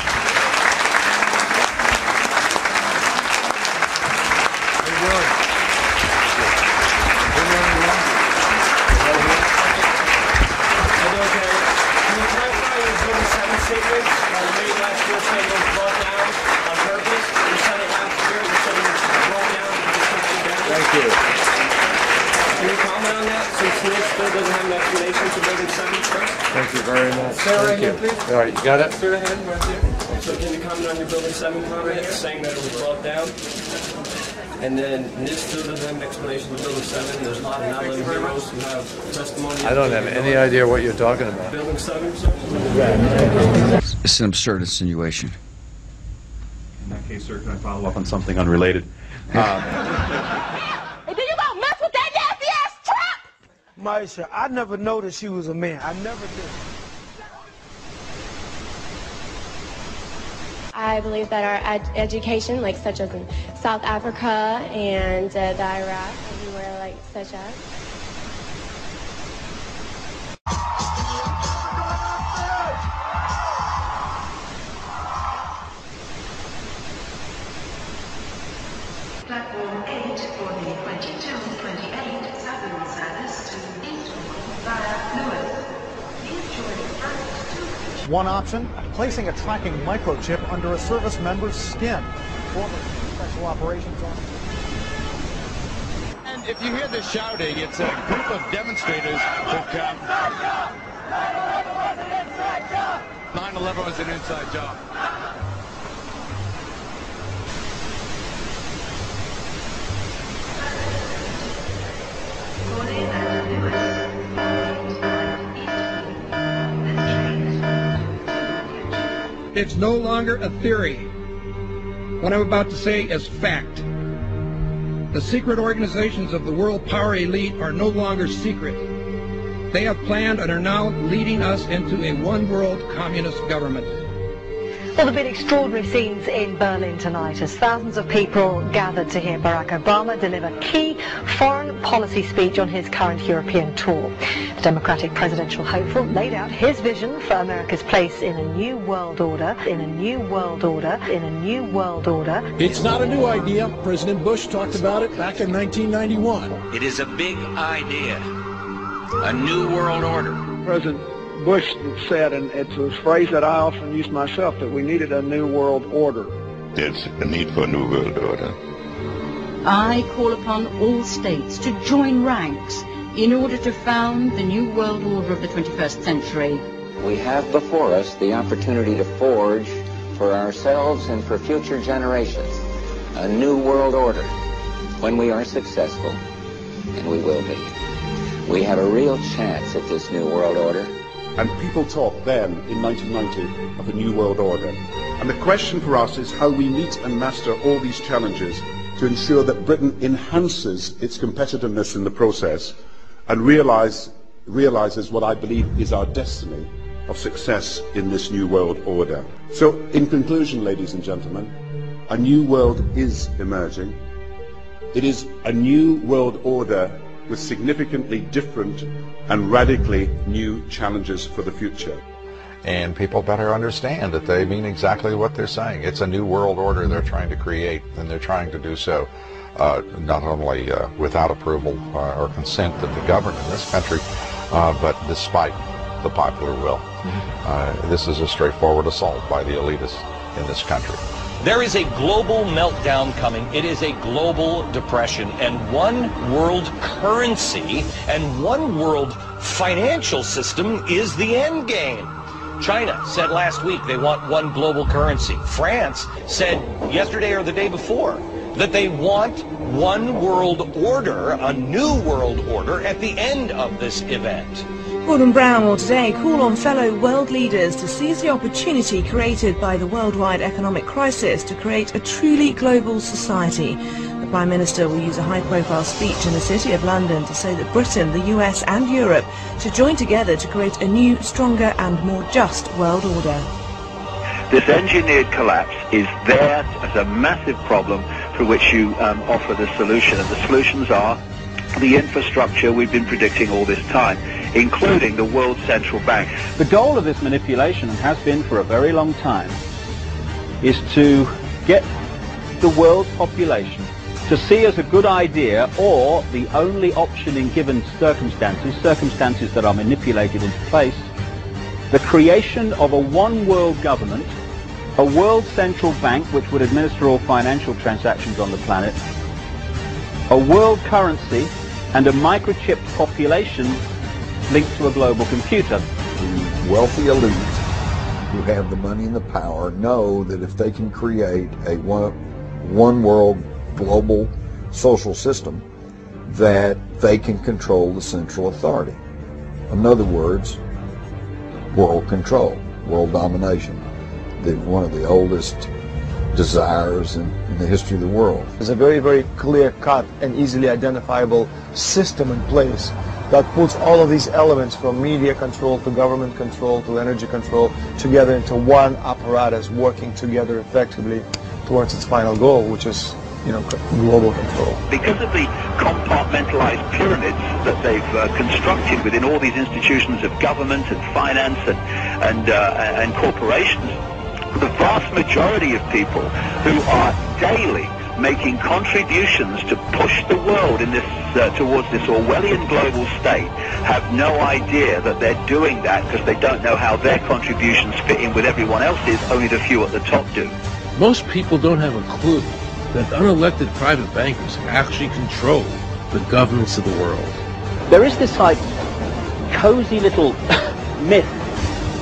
Thank you. Can you comment on that, since NIST still doesn't have an explanation for building seven first? Thank you very much. Stay right Thank here, you. please. All right, you got it? Stay right here, right there. So can you comment on your building seven comment, saying that it was brought down? And then NIST still doesn't have an explanation for building seven, there's a lot of non-living heroes who have testimony. I don't have any idea what you're talking about. Building seven, sir? It's an absurd insinuation. In that case, sir, can I follow up on something unrelated? Uh, And then you gonna mess with that nasty ass trap? Maisha, I never noticed she was a man. I never did. I believe that our ed- education, like such as in South Africa and uh, the Iraq, everywhere like such as. Platform 8 for the 2228 Southern service to Eastbourne via Lewes. Please join the first two One option, placing a tracking microchip under a service member's skin. Former Special Operations Officer. And if you hear the shouting, it's a group of demonstrators who've come. 9-11 was an inside job. It's no longer a theory. What I'm about to say is fact. The secret organizations of the world power elite are no longer secret. They have planned and are now leading us into a one-world communist government. Well, there have been extraordinary scenes in Berlin tonight as thousands of people gathered to hear Barack Obama deliver key foreign policy speech on his current European tour. The Democratic presidential hopeful laid out his vision for America's place in a new world order, in a new world order, in a new world order. It's not a new idea. President Bush talked about it back in 1991. It is a big idea. A new world order. President Bush said, and it's a phrase that I often use myself, that we needed a new world order. There's a need for a new world order. I call upon all states to join ranks in order to found the new world order of the 21st century. We have before us the opportunity to forge for ourselves and for future generations a new world order when we are successful, and we will be. We have a real chance at this new world order. And people talked then, in 1990, of a new world order. And the question for us is how we meet and master all these challenges to ensure that Britain enhances its competitiveness in the process and realize, realizes what I believe is our destiny of success in this new world order. So, in conclusion, ladies and gentlemen, a new world is emerging. It is a new world order with significantly different and radically new challenges for the future. And people better understand that they mean exactly what they're saying. It's a new world order they're trying to create, and they're trying to do so not only uh, without approval uh, or consent of the government in this country, uh, but despite the popular will. Uh, this is a straightforward assault by the elitists in this country. There is a global meltdown coming. It is a global depression. And one world currency and one world financial system is the end game. China said last week they want one global currency. France said yesterday or the day before that they want one world order, a new world order at the end of this event. Gordon Brown will today call on fellow world leaders to seize the opportunity created by the worldwide economic crisis to create a truly global society. The Prime Minister will use a high-profile speech in the City of London to say that Britain, the US and Europe should join together to create a new, stronger and more just world order. This engineered collapse is there as a massive problem for which you um, offer the solution. And the solutions are the infrastructure we've been predicting all this time, including the World Central Bank. The goal of this manipulation, and has been for a very long time, is to get the world population to see as a good idea or the only option in given circumstances, circumstances that are manipulated into place, the creation of a one world government, a world central bank which would administer all financial transactions on the planet, a world currency, and a microchipped population linked to a global computer. The wealthy elite who have the money and the power know that if they can create a one, one world global social system, that they can control the central authority. In other words, world control, world domination, the, one of the oldest desires in, in the history of the world. There's a very, very clear-cut and easily identifiable system in place that puts all of these elements from media control to government control to energy control together into one apparatus working together effectively towards its final goal, which is you know, global control. Because of the compartmentalized pyramids that they've uh, constructed within all these institutions of government and finance and, and, uh, and corporations, the vast majority of people who are daily making contributions to push the world in this uh, towards this Orwellian global state have no idea that they're doing that because they don't know how their contributions fit in with everyone else's, only the few at the top do. Most people don't have a clue that unelected private bankers actually control the governments of the world. There is this like cozy little myth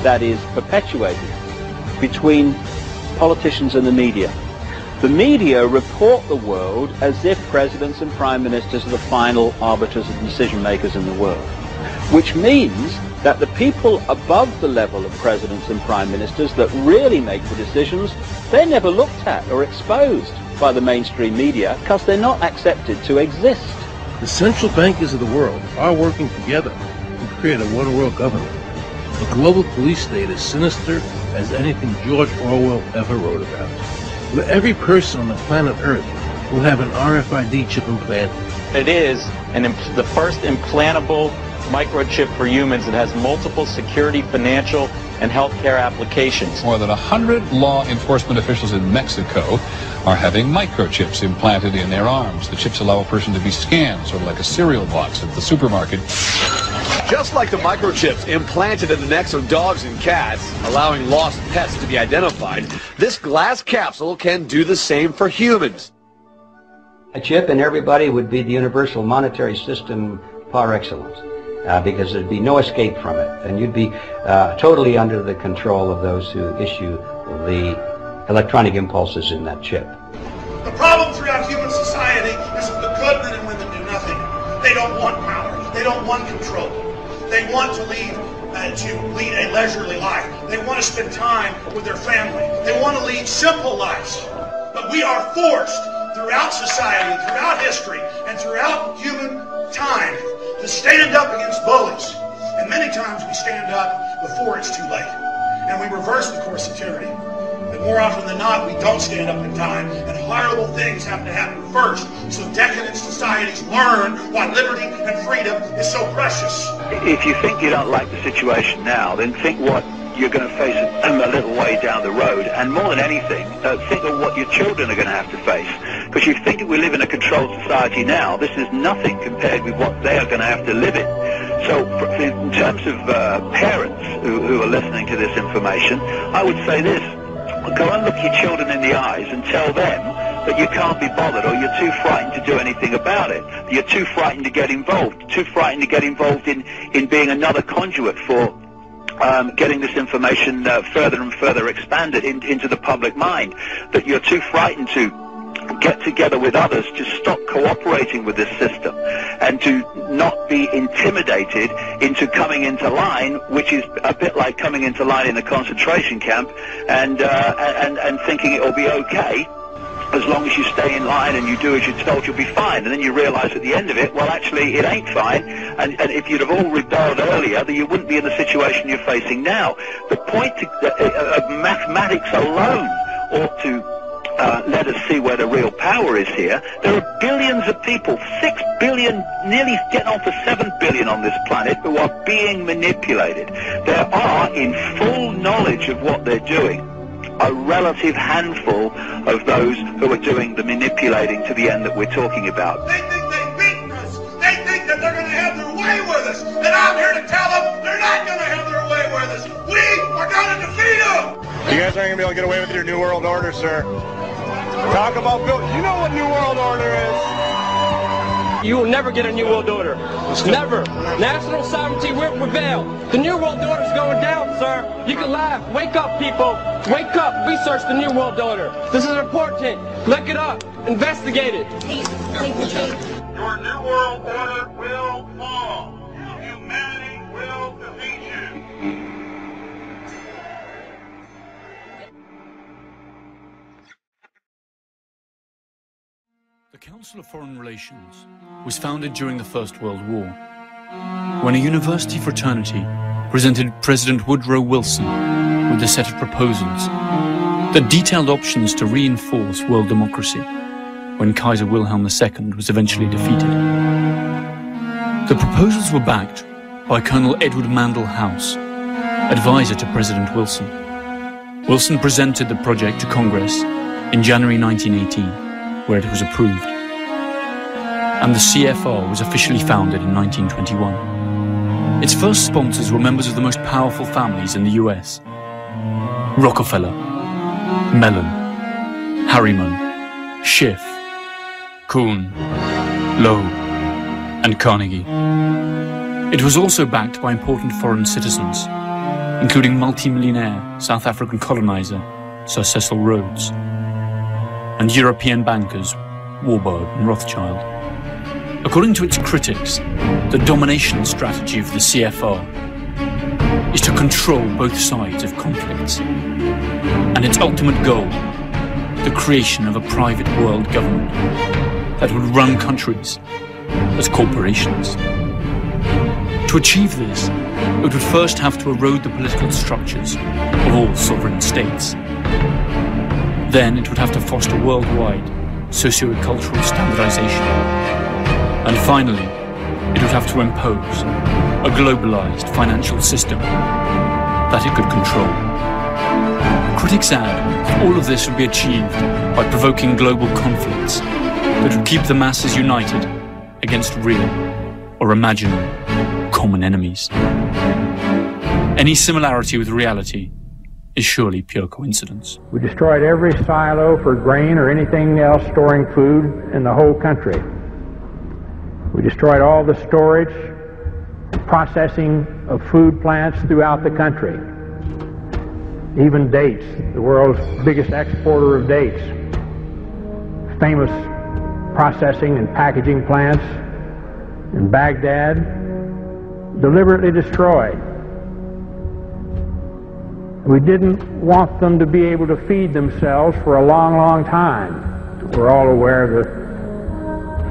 that is perpetuated between politicians and the media. The media report the world as if presidents and prime ministers are the final arbiters and decision makers in the world, which means that the people above the level of presidents and prime ministers that really make the decisions, they're never looked at or exposed by the mainstream media because they're not accepted to exist. The central bankers of the world are working together to create a one world government. A global police state as sinister as anything George Orwell ever wrote about. Where every person on the planet Earth will have an RFID chip implanted. It is an imp- the first implantable microchip for humans that has multiple security, financial, and healthcare applications. More than 100 law enforcement officials in Mexico are having microchips implanted in their arms. The chips allow a person to be scanned, sort of like a cereal box at the supermarket. Just like the microchips implanted in the necks of dogs and cats, allowing lost pets to be identified, this glass capsule can do the same for humans. A chip in everybody would be the universal monetary system par excellence. Uh, because there'd be no escape from it, and you'd be uh, totally under the control of those who issue the electronic impulses in that chip. The problem throughout human society is that the good men and women do nothing. They don't want power. They don't want control. They want to lead uh, to lead a leisurely life. They want to spend time with their family. They want to lead simple lives. But we are forced throughout society, throughout history, and throughout human time to stand up against bullies. And many times we stand up before it's too late. And we reverse the course of tyranny. More often than not, we don't stand up in time, and horrible things have to happen first. So decadent societies learn why liberty and freedom is so precious. If you think you don't like the situation now, then think what you're going to face a, little way down the road. And more than anything, uh, think of what your children are going to have to face. Because you think that we live in a controlled society now, this is nothing compared with what they are going to have to live in. So in terms of uh, parents who, who are listening to this information, I would say this. Go and look your children in the eyes and tell them that you can't be bothered or you're too frightened to do anything about it. You're too frightened to get involved, too frightened to get involved in, in being another conduit for um, getting this information uh, further and further expanded in, into the public mind, that you're too frightened to get together with others to stop cooperating with this system and to not be intimidated into coming into line, which is a bit like coming into line in a concentration camp and, uh, and, and thinking it will be okay as long as you stay in line and you do as you're told, you'll be fine. And then you realise at the end of it, well, actually, it ain't fine. And, and if you'd have all rebelled earlier, then you wouldn't be in the situation you're facing now. The point to, uh, of mathematics alone ought to uh, let us see where the real power is here. There are billions of people, six billion, nearly getting on for seven billion on this planet, who are being manipulated. There are, in full knowledge of what they're doing, a relative handful of those who are doing the manipulating to the end that we're talking about. They think they've beaten us. They think that they're going to have their way with us. And I'm here to tell them they're not going to have their way with us. We are going to defeat them. You guys aren't going to be able to get away with your New World Order, sir. Talk about Bill. You know what New World Order is. You will never get a New World Order. Never. National sovereignty will prevail. The New World Order is going down, sir. You can laugh. Wake up, people. Wake up. Research the New World Order. This is important. Look it up. Investigate it. Your New World Order will fall. The Council of Foreign Relations was founded during the First World War, when a university fraternity presented President Woodrow Wilson with a set of proposals that detailed options to reinforce world democracy when Kaiser Wilhelm II was eventually defeated. The proposals were backed by Colonel Edward Mandell House, advisor to President Wilson. Wilson presented the project to Congress in January 1918, where it was approved. And the CFR was officially founded in 1921. Its first sponsors were members of the most powerful families in the US. Rockefeller, Mellon, Harriman, Schiff, Kuhn, Loeb, and Carnegie. It was also backed by important foreign citizens, including multimillionaire South African colonizer Sir Cecil Rhodes, and European bankers Warburg and Rothschild. According to its critics, the domination strategy of the CFR is to control both sides of conflicts, and its ultimate goal, the creation of a private world government that would run countries as corporations. To achieve this, it would first have to erode the political structures of all sovereign states. Then it would have to foster worldwide socio-cultural standardization. And finally, it would have to impose a globalized financial system that it could control. Critics add all of this would be achieved by provoking global conflicts that would keep the masses united against real or imaginary common enemies. Any similarity with reality is surely pure coincidence. We destroyed every silo for grain or anything else storing food in the whole country. We destroyed all the storage, processing of food plants throughout the country. Even dates, the world's biggest exporter of dates. Famous processing and packaging plants in Baghdad, deliberately destroyed. We didn't want them to be able to feed themselves for a long, long time. We're all aware of the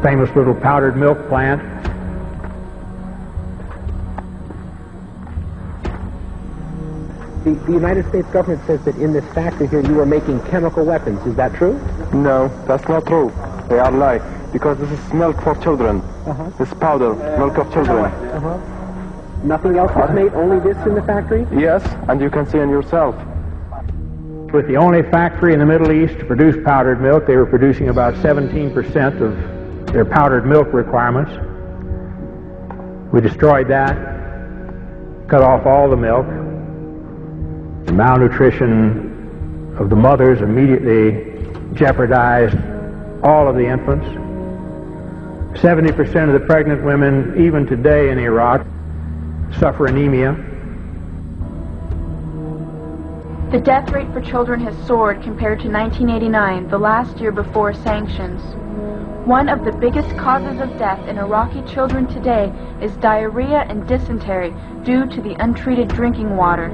famous little powdered milk plant. The, the United States government says that in this factory here you are making chemical weapons. Is that true? No, that's not true. They are lie. Because this is milk for children. Uh-huh. This powder, milk of children. Uh-huh. Nothing else was made, only this in the factory? Yes, and you can see it yourself. With the only factory in the Middle East to produce powdered milk, they were producing about 17% of their powdered milk requirements. We destroyed that, cut off all the milk. The malnutrition of the mothers immediately jeopardized all of the infants. 70% of the pregnant women, even today in Iraq, suffer anemia. The death rate for children has soared compared to 1989, the last year before sanctions. One of the biggest causes of death in Iraqi children today is diarrhea and dysentery due to the untreated drinking water.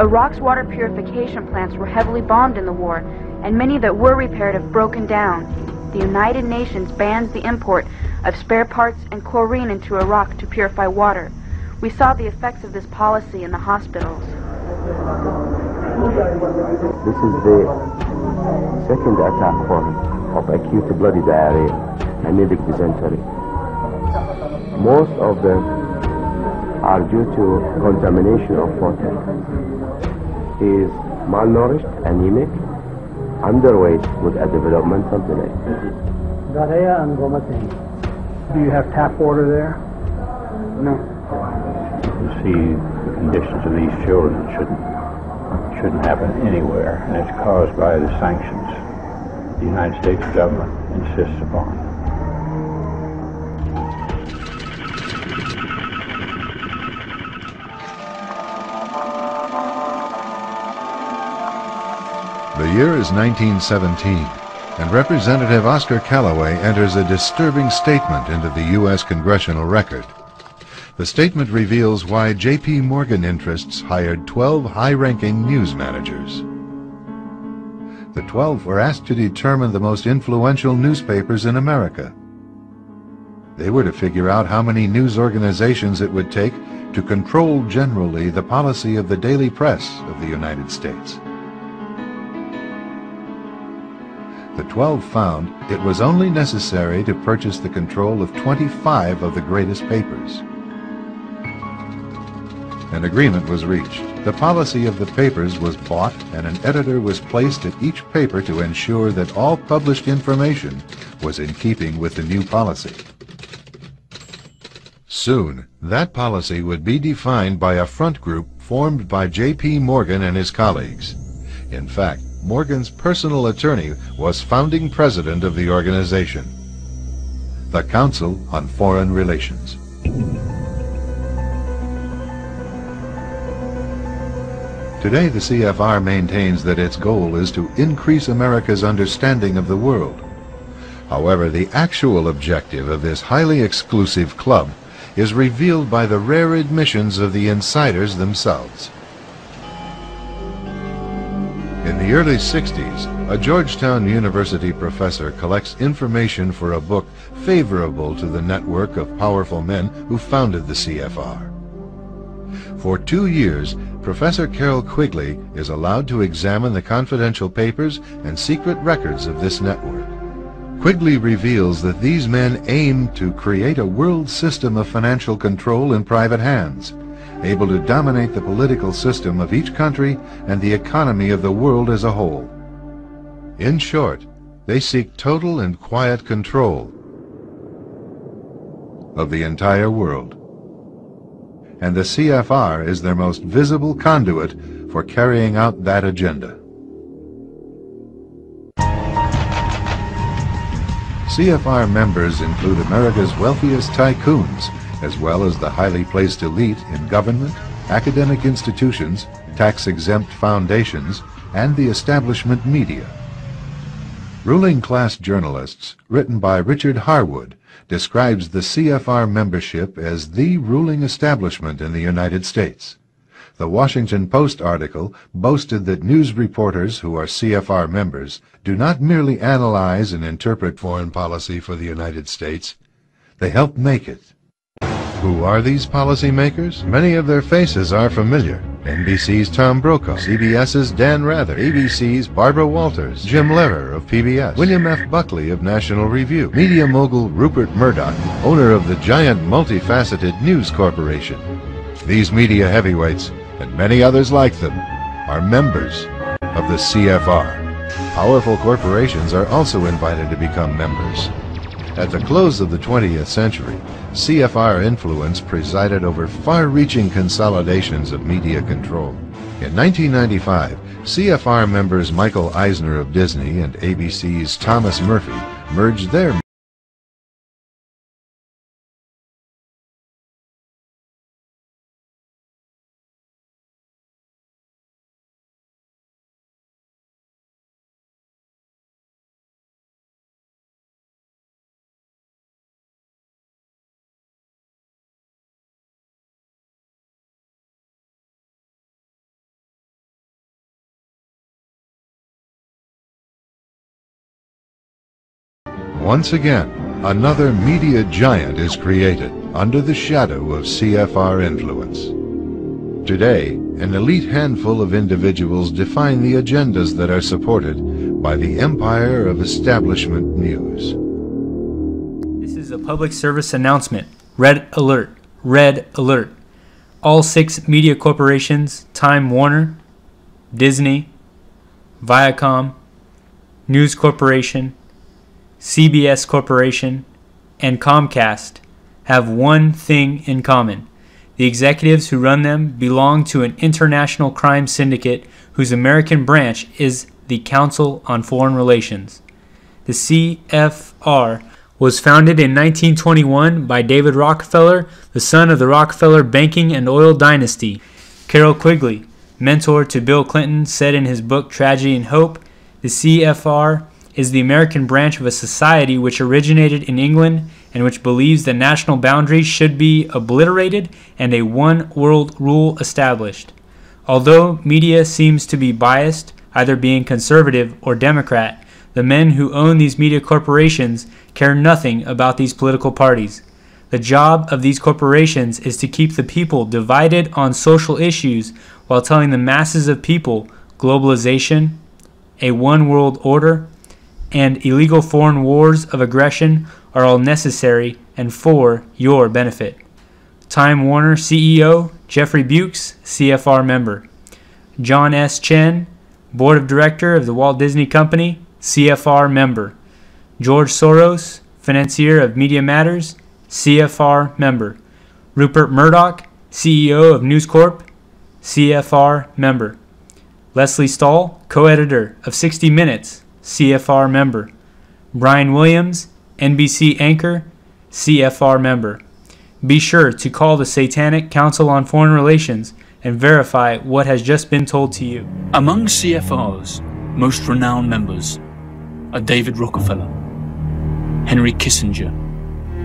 Iraq's water purification plants were heavily bombed in the war, and many that were repaired have broken down. The United Nations bans the import of spare parts and chlorine into Iraq to purify water. We saw the effects of this policy in the hospitals. This is the second attack form of acute bloody diarrhea, amoebic dysentery. Most of them are due to contamination of water. He is malnourished, anemic, underweight with a developmental delay. Diarrhea and vomiting. Do you have tap water there? No. See the conditions of these children shouldn't shouldn't happen anywhere, and it's caused by the sanctions the United States government insists upon. The year is 1917, and Representative Oscar Callaway enters a disturbing statement into the U.S. congressional record. The statement reveals why J.P. Morgan interests hired 12 high-ranking news managers. The 12 were asked to determine the most influential newspapers in America. They were to figure out how many news organizations it would take to control generally the policy of the daily press of the United States. The 12 found it was only necessary to purchase the control of 25 of the greatest papers. An agreement was reached. The policy of the papers was bought and an editor was placed at each paper to ensure that all published information was in keeping with the new policy. Soon, that policy would be defined by a front group formed by J.P. Morgan and his colleagues. In fact, Morgan's personal attorney was founding president of the organization, the Council on Foreign Relations. Today, the CFR maintains that its goal is to increase America's understanding of the world. However, the actual objective of this highly exclusive club is revealed by the rare admissions of the insiders themselves. In the early 60s, a Georgetown University professor collects information for a book favorable to the network of powerful men who founded the CFR. For two years, Professor Carroll Quigley is allowed to examine the confidential papers and secret records of this network. Quigley reveals that these men aim to create a world system of financial control in private hands, able to dominate the political system of each country and the economy of the world as a whole. In short, they seek total and quiet control of the entire world and the CFR is their most visible conduit for carrying out that agenda. CFR members include America's wealthiest tycoons, as well as the highly placed elite in government, academic institutions, tax-exempt foundations, and the establishment media. Ruling Class Journalists, written by Richard Harwood, describes the CFR membership as the ruling establishment in the United States. The Washington Post article boasted that news reporters who are CFR members do not merely analyze and interpret foreign policy for the United States, they help make it. Who are these policymakers? Many of their faces are familiar. NBC's Tom Brokaw, CBS's Dan Rather, ABC's Barbara Walters, Jim Lehrer of PBS, William F. Buckley of National Review, media mogul Rupert Murdoch, owner of the giant multifaceted News Corporation. These media heavyweights, and many others like them, are members of the CFR. Powerful corporations are also invited to become members. At the close of the 20th century, CFR influence presided over far-reaching consolidations of media control. In 1995, CFR members Michael Eisner of Disney and ABC's Thomas Murphy merged their Once again, another media giant is created under the shadow of CFR influence. Today, an elite handful of individuals define the agendas that are supported by the empire of establishment news. This is a public service announcement. Red alert. Red alert. All six media corporations, Time Warner, Disney, Viacom, News Corporation, CBS Corporation, and Comcast, have one thing in common. The executives who run them belong to an international crime syndicate whose American branch is the Council on Foreign Relations. The CFR was founded in 1921 by David Rockefeller, the son of the Rockefeller banking and oil dynasty. Carroll Quigley, mentor to Bill Clinton, said in his book Tragedy and Hope the CFR is the American branch of a society which originated in England and which believes that national boundaries should be obliterated and a one world rule established. Although media seems to be biased, either being conservative or Democrat, the men who own these media corporations care nothing about these political parties. The job of these corporations is to keep the people divided on social issues while telling the masses of people globalization, a one world order, and illegal foreign wars of aggression are all necessary and for your benefit. Time Warner CEO Jeffrey Bewkes, CFR member. John S. Chen, Board of Director of the Walt Disney Company, CFR member. George Soros, financier of Media Matters, CFR member. Rupert Murdoch, CEO of News Corp, CFR member. Lesley Stahl, co editor of 60 Minutes, CFR member. Brian Williams, NBC anchor, CFR member. Be sure to call the Satanic Council on Foreign Relations and verify what has just been told to you. Among CFR's most renowned members are David Rockefeller, Henry Kissinger,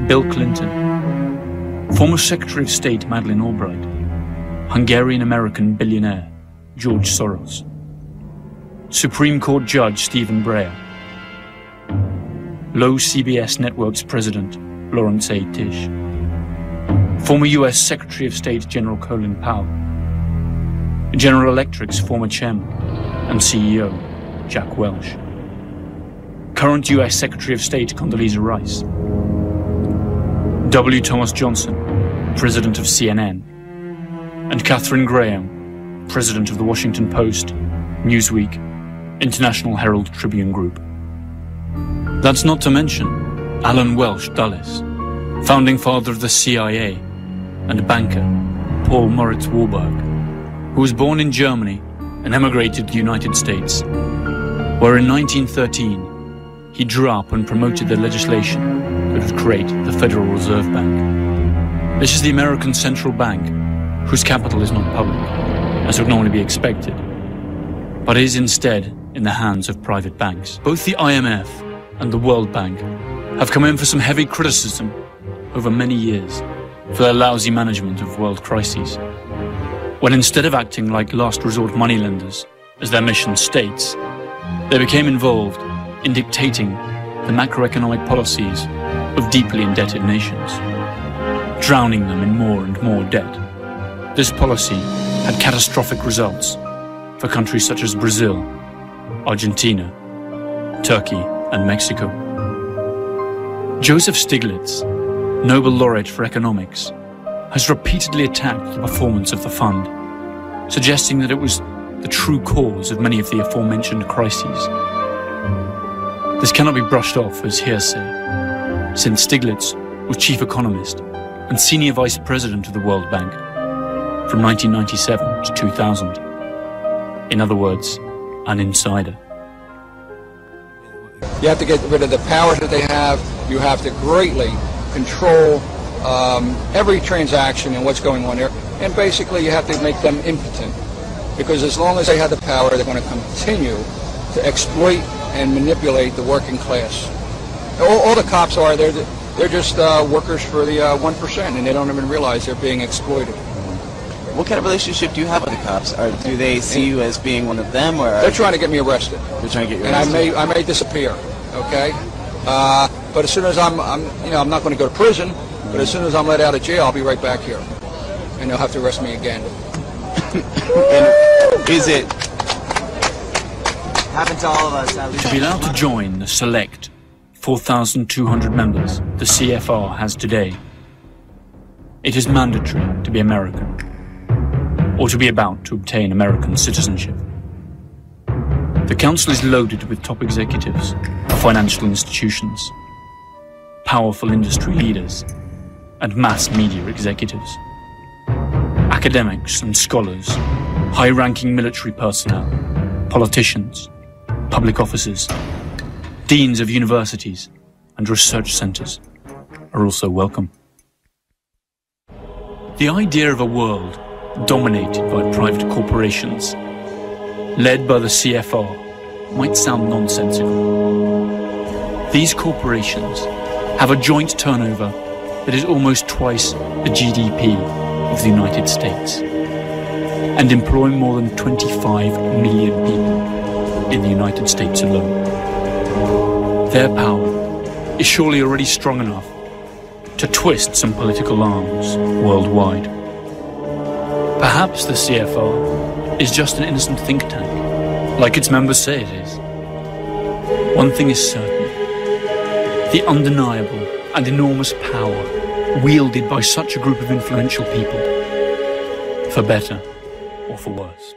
Bill Clinton, former Secretary of State Madeleine Albright, Hungarian American billionaire George Soros, Supreme Court Judge Stephen Breyer, Low CBS Network's President Laurence A. Tisch, former U.S. Secretary of State General Colin Powell, General Electric's former chairman and CEO Jack Welch, current U.S. Secretary of State Condoleezza Rice, W. Thomas Johnson, President of CNN, and Katharine Graham, President of the Washington Post, Newsweek, International Herald Tribune Group. That's not to mention Allen Welsh Dulles, founding father of the CIA, and banker Paul Moritz Warburg, who was born in Germany and emigrated to the United States, where in 1913 he drew up and promoted the legislation that would create the Federal Reserve Bank. This is the American Central Bank, whose capital is not public, as would normally be expected, but is instead in the hands of private banks. Both the IMF and the World Bank have come in for some heavy criticism over many years for their lousy management of world crises. When instead of acting like last resort moneylenders, as their mission states, they became involved in dictating the macroeconomic policies of deeply indebted nations, drowning them in more and more debt. This policy had catastrophic results for countries such as Brazil, Argentina, Turkey, and Mexico. Joseph Stiglitz, Nobel laureate for economics, has repeatedly attacked the performance of the fund, suggesting that it was the true cause of many of the aforementioned crises. This cannot be brushed off as hearsay, since Stiglitz was chief economist and senior vice president of the World Bank from 1997 to 2000. In other words, an insider. You have to get rid of the powers that they have. You have to greatly control um, every transaction and what's going on there. And basically, you have to make them impotent. Because as long as they have the power, they're going to continue to exploit and manipulate the working class. All, all the cops are, they're, they're just uh, workers for the uh, 1%, and they don't even realize they're being exploited. What kind of relationship do you have with the cops? Or do they see you as being one of them? Or They're trying to get me arrested. They're trying to get you and arrested. And I may, I may disappear, okay? Uh, But as soon as I'm, I'm you know, I'm not going to go to prison. But as soon as I'm let out of jail, I'll be right back here, and they'll have to arrest me again. Is it? Happened to all of us. At least. To be allowed to join the select 4,200 members the CFR has today, it is mandatory to be American or to be about to obtain American citizenship. The Council is loaded with top executives of financial institutions, powerful industry leaders, and mass media executives. Academics and scholars, high ranking military personnel, politicians, public officers, deans of universities, and research centres are also welcome. The idea of a world dominated by private corporations, led by the CFR, might sound nonsensical. These corporations have a joint turnover that is almost twice the GDP of the United States and employ more than 25 million people in the United States alone. Their power is surely already strong enough to twist some political arms worldwide. Perhaps the CFR is just an innocent think tank, like its members say it is. One thing is certain the undeniable and enormous power wielded by such a group of influential people, for better or for worse.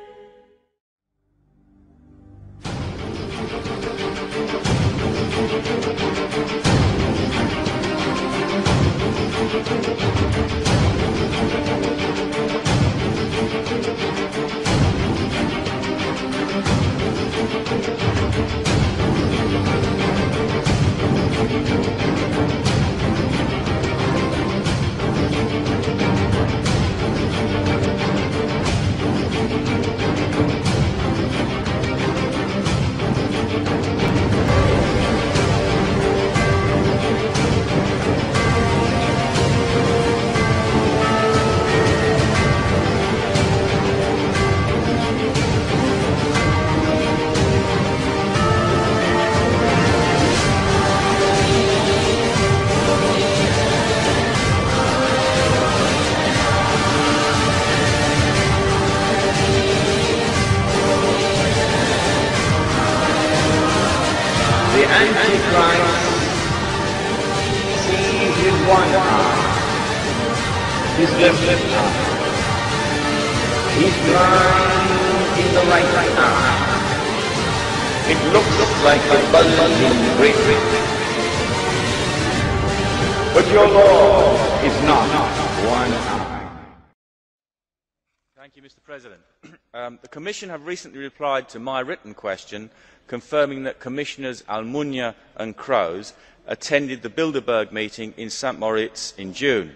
Commission have recently replied to my written question confirming that Commissioners Almunia and Kroes attended the Bilderberg meeting in St Moritz in June.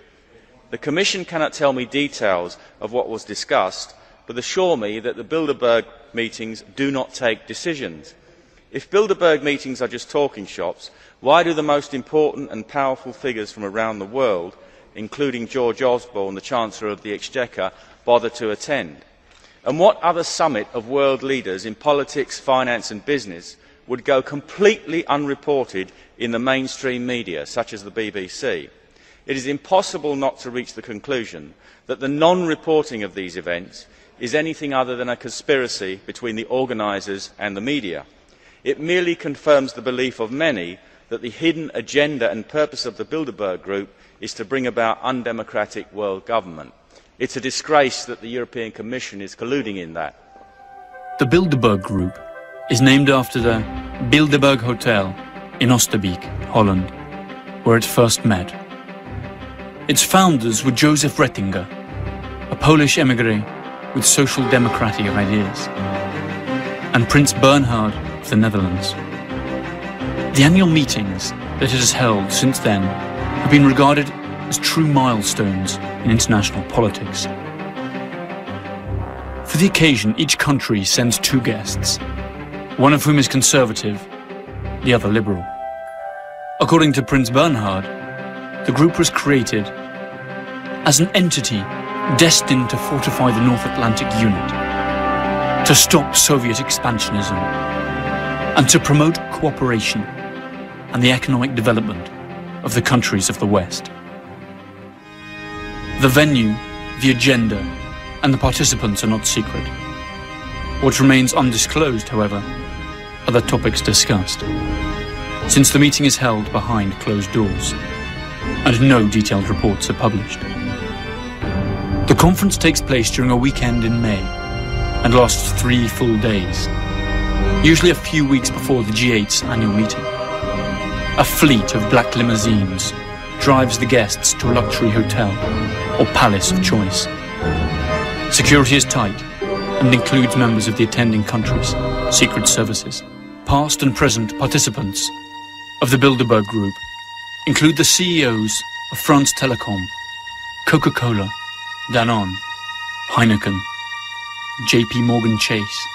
The Commission cannot tell me details of what was discussed, but assure me that the Bilderberg meetings do not take decisions. If Bilderberg meetings are just talking shops, why do the most important and powerful figures from around the world, including George Osborne, the Chancellor of the Exchequer, bother to attend? And what other summit of world leaders in politics, finance and business would go completely unreported in the mainstream media, such as the BBC? It is impossible not to reach the conclusion that the non-reporting of these events is anything other than a conspiracy between the organisers and the media. It merely confirms the belief of many that the hidden agenda and purpose of the Bilderberg Group is to bring about undemocratic world government. It is a disgrace that the European Commission is colluding in that. The Bilderberg Group is named after the Bilderberg Hotel in Oosterbeek, Holland, where it first met. Its founders were Joseph Retinger, a Polish emigre with social democratic ideas, and Prince Bernhard of the Netherlands. The annual meetings that it has held since then have been regarded as true milestones in international politics. For the occasion, each country sends two guests, one of whom is conservative, the other liberal. According to Prince Bernhard, the group was created as an entity destined to fortify the North Atlantic Unit, to stop Soviet expansionism, and to promote cooperation and the economic development of the countries of the West. The venue, the agenda, and the participants are not secret. What remains undisclosed, however, are the topics discussed, since the meeting is held behind closed doors, and no detailed reports are published. The conference takes place during a weekend in May and lasts three full days, usually a few weeks before the G8's annual meeting. A fleet of black limousines drives the guests to a luxury hotel or palace of choice. Security is tight and includes members of the attending countries' secret services. Past and present participants of the Bilderberg Group include the CEOs of France Telecom, Coca-Cola, Danone, Heineken, JP Morgan Chase,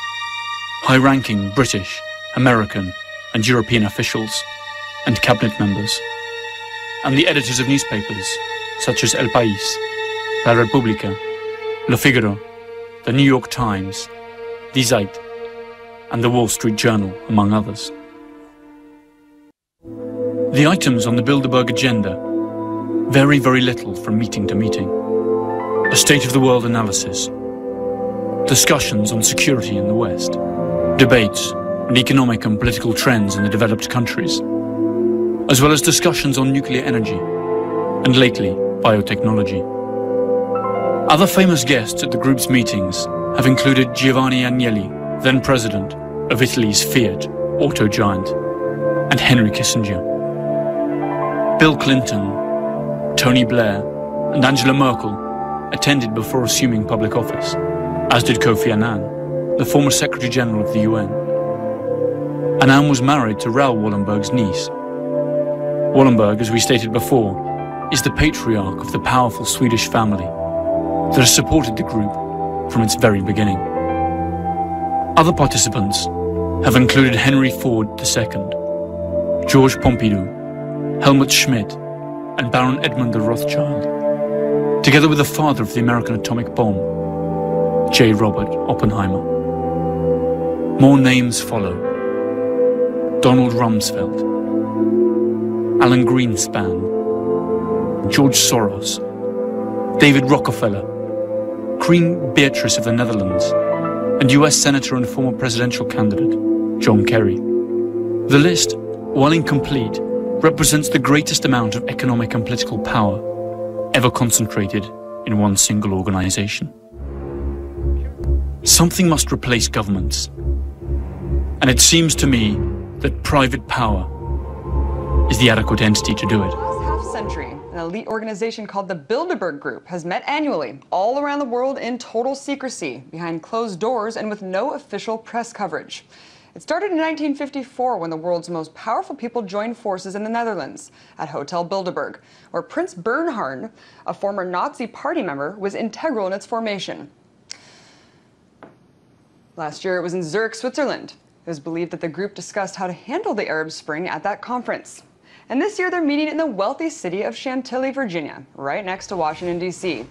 high-ranking British, American and European officials and cabinet members, and the editors of newspapers such as El País, La República, Le Figaro, the New York Times, Die Zeit, and the Wall Street Journal, among others. The items on the Bilderberg agenda vary very little from meeting to meeting. A state of the world analysis, discussions on security in the West, debates on economic and political trends in the developed countries, as well as discussions on nuclear energy, and lately, biotechnology. Other famous guests at the group's meetings have included Giovanni Agnelli, then president of Italy's Fiat auto giant, and Henry Kissinger. Bill Clinton, Tony Blair, and Angela Merkel attended before assuming public office, as did Kofi Annan, the former Secretary General of the UN. Annan was married to Raoul Wallenberg's niece. Wallenberg, as we stated before, is the patriarch of the powerful Swedish family that has supported the group from its very beginning. Other participants have included Henry Ford II, George Pompidou, Helmut Schmidt, and Baron Edmund de Rothschild, together with the father of the American atomic bomb, J. Robert Oppenheimer. More names follow. Donald Rumsfeld, Alan Greenspan, George Soros, David Rockefeller, Queen Beatrice of the Netherlands, and US Senator and former presidential candidate, John Kerry. The list, while incomplete, represents the greatest amount of economic and political power ever concentrated in one single organization. Something must replace governments. And it seems to me that private power is the adequate entity to do it. Elite organization called the Bilderberg Group has met annually all around the world in total secrecy, behind closed doors and with no official press coverage. It started in 1954 when the world's most powerful people joined forces in the Netherlands at Hotel Bilderberg, where Prince Bernhard, a former Nazi party member, was integral in its formation. Last year it was in Zurich, Switzerland. It was believed that the group discussed how to handle the Arab Spring at that conference. And this year they're meeting in the wealthy city of Chantilly, Virginia, right next to Washington, D.C.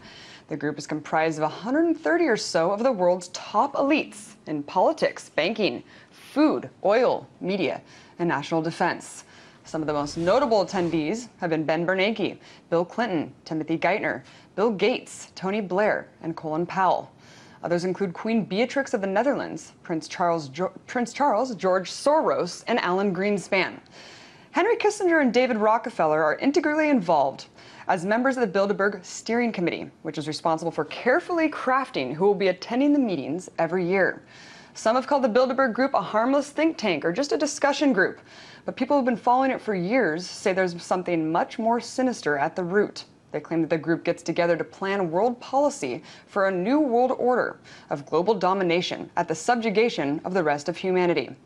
The group is comprised of 130 or so of the world's top elites in politics, banking, food, oil, media, and national defense. Some of the most notable attendees have been Ben Bernanke, Bill Clinton, Timothy Geithner, Bill Gates, Tony Blair, and Colin Powell. Others include Queen Beatrix of the Netherlands, Prince Charles, jo- Prince Charles, George Soros, and Alan Greenspan. Henry Kissinger and David Rockefeller are integrally involved as members of the Bilderberg Steering Committee, which is responsible for carefully crafting who will be attending the meetings every year. Some have called the Bilderberg Group a harmless think tank or just a discussion group, but people who've been following it for years say there's something much more sinister at the root. They claim that the group gets together to plan world policy for a new world order of global domination at the subjugation of the rest of humanity.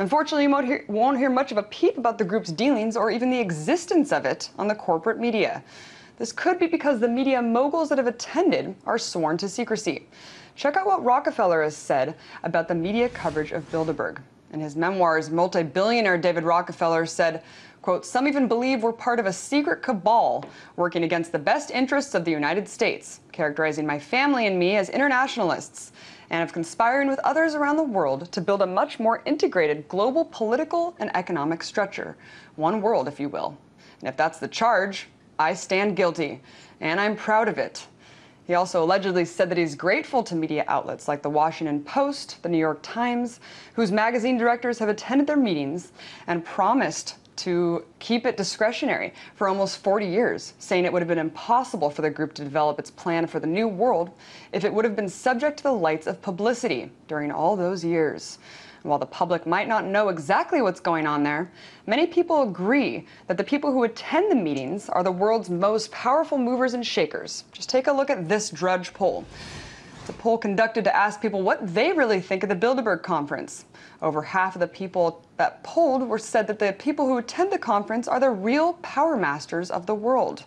Unfortunately, you won't hear, won't hear much of a peep about the group's dealings or even the existence of it on the corporate media. This could be because the media moguls that have attended are sworn to secrecy. Check out what Rockefeller has said about the media coverage of Bilderberg. In his memoirs, multi billionaire David Rockefeller said, Quote, some even believe we're part of a secret cabal working against the best interests of the United States, characterizing my family and me as internationalists, and of conspiring with others around the world to build a much more integrated global political and economic structure. One world, if you will. And if that's the charge, I stand guilty, and I'm proud of it. He also allegedly said that he's grateful to media outlets like the Washington Post, the New York Times, whose magazine directors have attended their meetings and promised to keep it discretionary for almost 40 years, saying it would have been impossible for the group to develop its plan for the new world if it would have been subject to the lights of publicity during all those years. While the public might not know exactly what's going on there, many people agree that the people who attend the meetings are the world's most powerful movers and shakers. Just take a look at this Drudge poll. It's a poll conducted to ask people what they really think of the Bilderberg conference. Over half of the people that polled were said that the people who attend the conference are the real power masters of the world.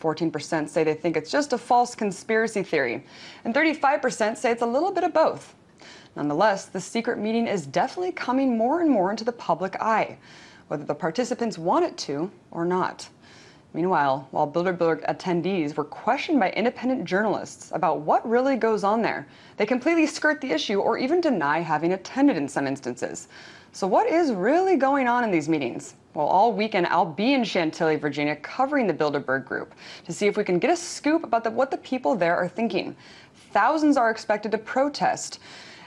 14% say they think it's just a false conspiracy theory, and 35% say it's a little bit of both. Nonetheless, the secret meeting is definitely coming more and more into the public eye, whether the participants want it to or not. Meanwhile, while Bilderberg attendees were questioned by independent journalists about what really goes on there, they completely skirt the issue or even deny having attended in some instances. So, what is really going on in these meetings? Well, all weekend I'll be in Chantilly, Virginia, covering the Bilderberg Group to see if we can get a scoop about the, what the people there are thinking. Thousands are expected to protest,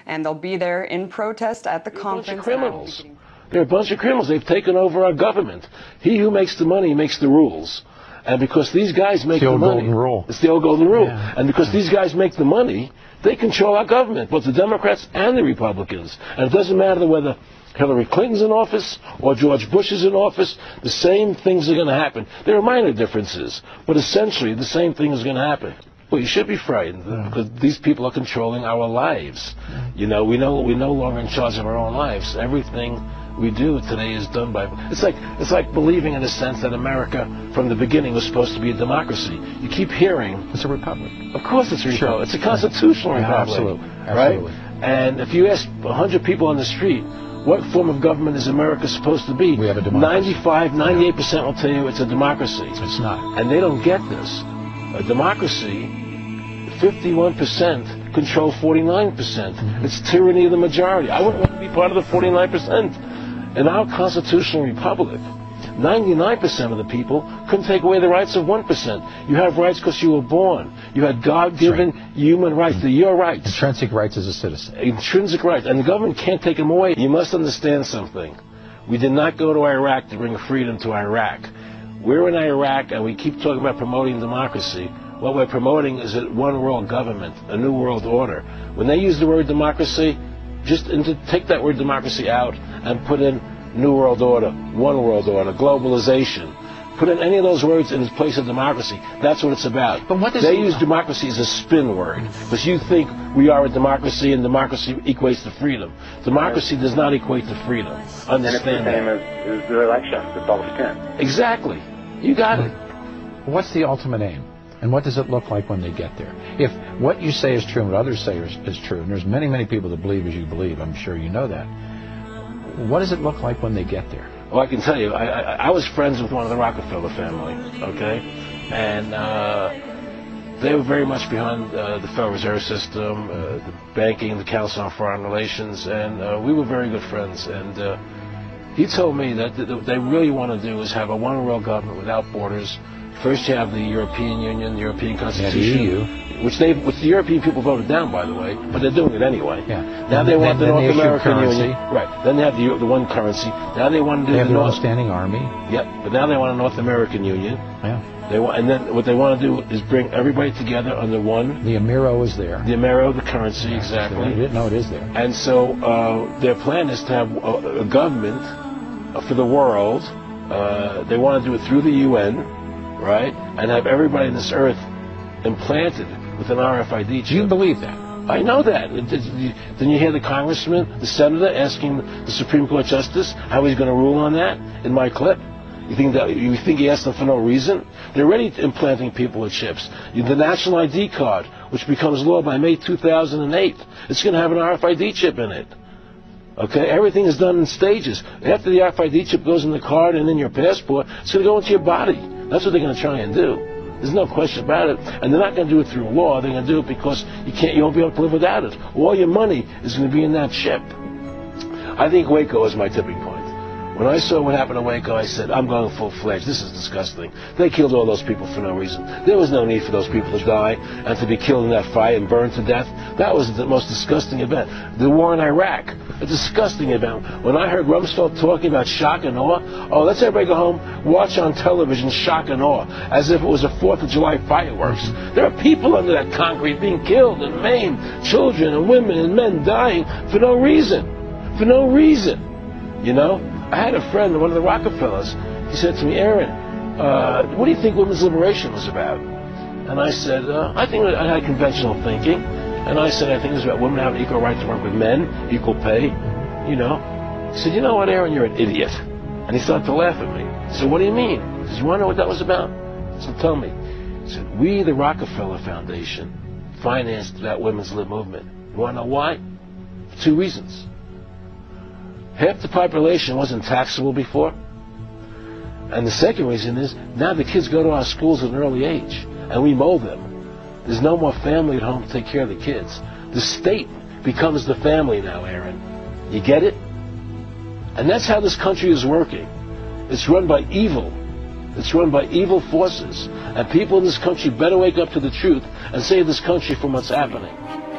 and they'll be there in protest at the They're conference. A bunch of criminals. They're a bunch of criminals. They've taken over our government. He who makes the money makes the rules. And because these guys make the the, money, golden rule. it's the old golden rule. Yeah. And because these guys make the money, they control our government, both the Democrats and the Republicans. And it doesn't matter whether Hillary Clinton's in office or George Bush is in office, the same things are going to happen. There are minor differences, but essentially the same thing is going to happen. Well, you should be frightened because these people are controlling our lives. You know, we know we're no longer in charge of our own lives. Everything we do today is done by. It's like it's like believing in a sense that America, from the beginning, was supposed to be a democracy. You keep hearing it's a republic. Of course, it's a republic. Sure. It's a constitutional Yeah, republic. absolutely. Absolutely. Right. And if you ask 100 people on the street, what form of government is America supposed to be? We have a democracy. 95, 98% will tell you it's a democracy. It's not. And they don't get this. A democracy, 51% control 49%. It's tyranny of the majority. I wouldn't want to be part of the 49%. In our constitutional republic, 99% of the people couldn't take away the rights of 1%. You have rights because you were born. You had God-given human rights. They're your rights. Intrinsic rights as a citizen. Intrinsic rights. And the government can't take them away. You must understand something. We did not go to Iraq to bring freedom to Iraq. We're in Iraq and we keep talking about promoting democracy. What we're promoting is a one world government, a new world order. When they use the word democracy, just take that word democracy out and put in new world order, one world order, globalization. Put in any of those words in its place of democracy. That's what it's about. But what does they it- use democracy as a spin word because you think we are a democracy and democracy equates to freedom. Democracy does not equate to freedom. Understand that. as, as the election, the Palestine. Exactly. You got it. What's the ultimate aim? And what does it look like when they get there? If what you say is true and what others say is, is true, and there's many, many people that believe as you believe, I'm sure you know that. What does it look like when they get there? Well, I can tell you, I, I, I was friends with one of the Rockefeller family, okay? And uh, they were very much behind uh, the Federal Reserve System, uh, the banking, the Council on Foreign Relations, and uh, we were very good friends. And uh, he told me that th- they really want to do is have a one world government without borders. First, you have the European Union, the European Constitution, EU. which they, which the European people voted down, by the way, but they're doing it anyway. Yeah. Now they Then- want the North American currency. Union, right? Then they have the the one currency. Now they want to do They have the North. standing army. Yep, but now they want a North American Union. Yeah. They want, and then what they want to do is bring everybody together under one. The Amero is there. The Amero, the currency, I exactly. didn't know it is there. And so uh, their plan is to have a, a government uh, for the world. Uh, they want to do it through the UN, right? And have everybody on this earth implanted with an RFID chip. Do you believe that? I know that. It- it- you- Then you hear the congressman, the senator, asking the Supreme Court justice how he's going to rule on that in my clip. You think that you think he asked them for no reason? They're already implanting people with chips. The national ID card, which becomes law by May 2008, it's going to have an RFID chip in it. Okay, everything is done in stages. After the RFID chip goes in the card and in your passport, it's going to go into your body. That's what they're going to try and do. There's no question about it. And they're not going to do it through law. They're going to do it because you can't, you won't be able to live without it. All your money is going to be in that ship. I think Waco is my tipping point. When I saw what happened to Waco, I said, I'm going full-fledged. This is disgusting. They killed all those people for no reason. There was no need for those people to die and to be killed in that fire and burned to death. That was the most disgusting event. The war in Iraq, a disgusting event. When I heard Rumsfeld talking about shock and awe, oh, let's everybody go home, watch on television shock and awe, as if it was a 4th of July fireworks. There are people under that concrete being killed and maimed, children and women and men dying for no reason. For no reason. You know? I had a friend, one of the Rockefellers, he said to me, Aaron, uh, what do you think women's liberation was about? And I said, uh, I think I had conventional thinking. And I said, I think it was about women having equal right to work with men, equal pay, you know. He said, you know what, Aaron, you're an idiot. And he started to laugh at me. I said, what do you mean? He said, you want to know what that was about? Said, tell me. He said, we, the Rockefeller Foundation, financed that women's lib movement. You want to know why? For two reasons. Half the population wasn't taxable before. And the second reason is now the kids go to our schools at an early age and we mold them. There's no more family at home to take care of the kids. The state becomes the family now, Aaron. You get it? And that's how this country is working. It's run by evil. It's run by evil forces. And people in this country better wake up to the truth and save this country from what's happening.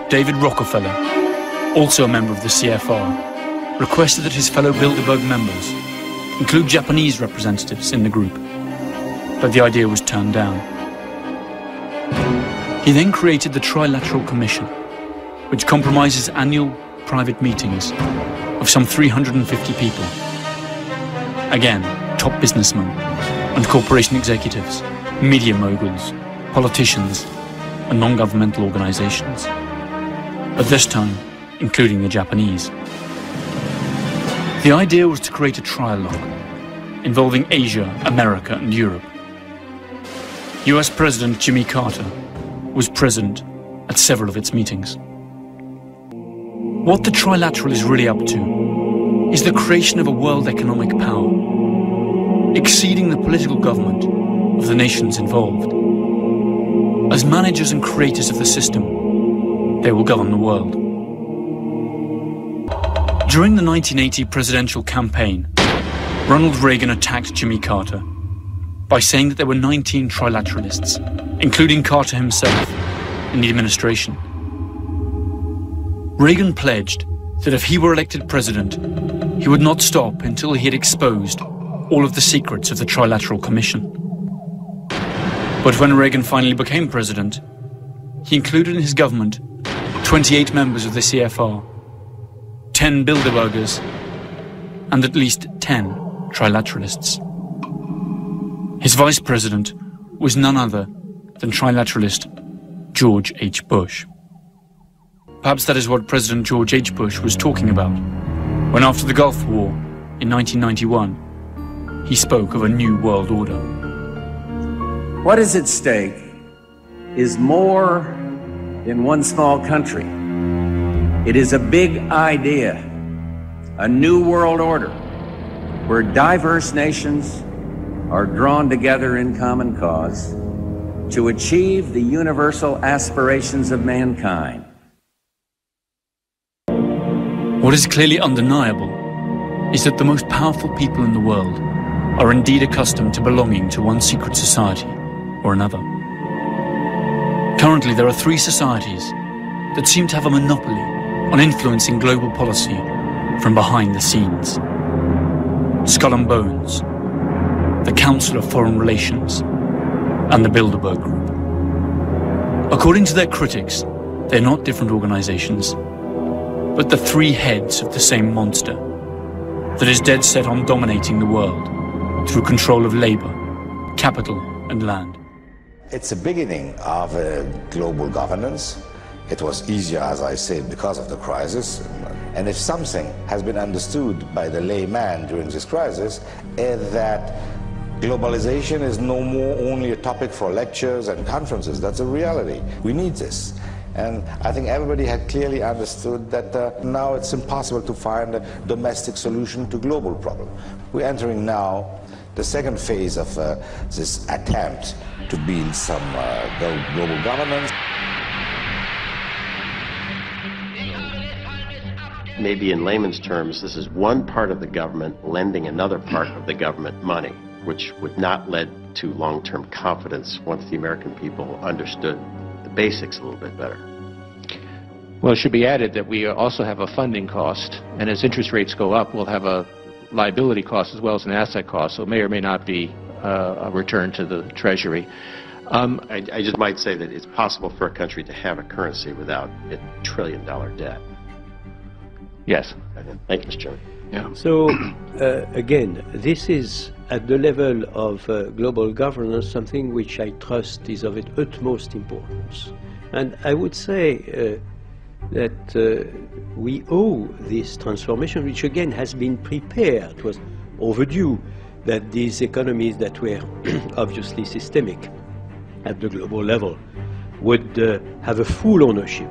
David Rockefeller, also a member of the CFR, requested that his fellow Bilderberg members include Japanese representatives in the group, but the idea was turned down. He then created the Trilateral Commission, which compromises annual private meetings of some 350 people. Again, top businessmen and corporation executives, media moguls, politicians, and non-governmental organizations. But this time, including the Japanese. The idea was to create a trialogue involving Asia, America and Europe. US President Jimmy Carter was present at several of its meetings. What the trilateral is really up to is the creation of a world economic power, exceeding the political government of the nations involved. As managers and creators of the system, they will govern the world. During the 1980 presidential campaign, Ronald Reagan attacked Jimmy Carter by saying that there were 19 trilateralists, including Carter himself, in the administration. Reagan pledged that if he were elected president, he would not stop until he had exposed all of the secrets of the Trilateral Commission. But when Reagan finally became president, he included in his government 28 members of the CFR 10 Bilderbergers, and at least 10 trilateralists. His vice president was none other than trilateralist George H. Bush. Perhaps that is what President George H. Bush was talking about when, after the Gulf War in 1991, he spoke of a new world order. What is at stake is more than one small country. It is a big idea, a new world order where diverse nations are drawn together in common cause to achieve the universal aspirations of mankind. What is clearly undeniable is that the most powerful people in the world are indeed accustomed to belonging to one secret society or another. Currently, there are three societies that seem to have a monopoly on influencing global policy from behind the scenes. Skull and Bones, the Council of Foreign Relations, and the Bilderberg Group. According to their critics, they're not different organizations, but the three heads of the same monster that is dead set on dominating the world through control of labor, capital, and land. It's a beginning of a global governance it was easier, as I said, because of the crisis. And if something has been understood by the layman during this crisis, is that globalization is no more only a topic for lectures and conferences. That's a reality. We need this. And I think everybody had clearly understood that uh, now it's impossible to find a domestic solution to global problem. We're entering now the second phase of uh, this attempt to build some uh, global governance. Maybe in layman's terms, this is one part of the government lending another part of the government money, which would not lead to long-term confidence once the American people understood the basics a little bit better. Well, it should be added that we also have a funding cost, and as interest rates go up, we'll have a liability cost as well as an asset cost, so it may or may not be uh, a return to the Treasury. Um, I, I, just might say that it's possible for a country to have a currency without a trillion dollar debt. Yes. Thank you, Mr. Chairman. Yeah. So, uh, again, this is at the level of uh, global governance something which I trust is of utmost importance. And I would say uh, that uh, we owe this transformation, which again has been prepared, it was overdue, that these economies that were obviously systemic at the global level would uh, have a full ownership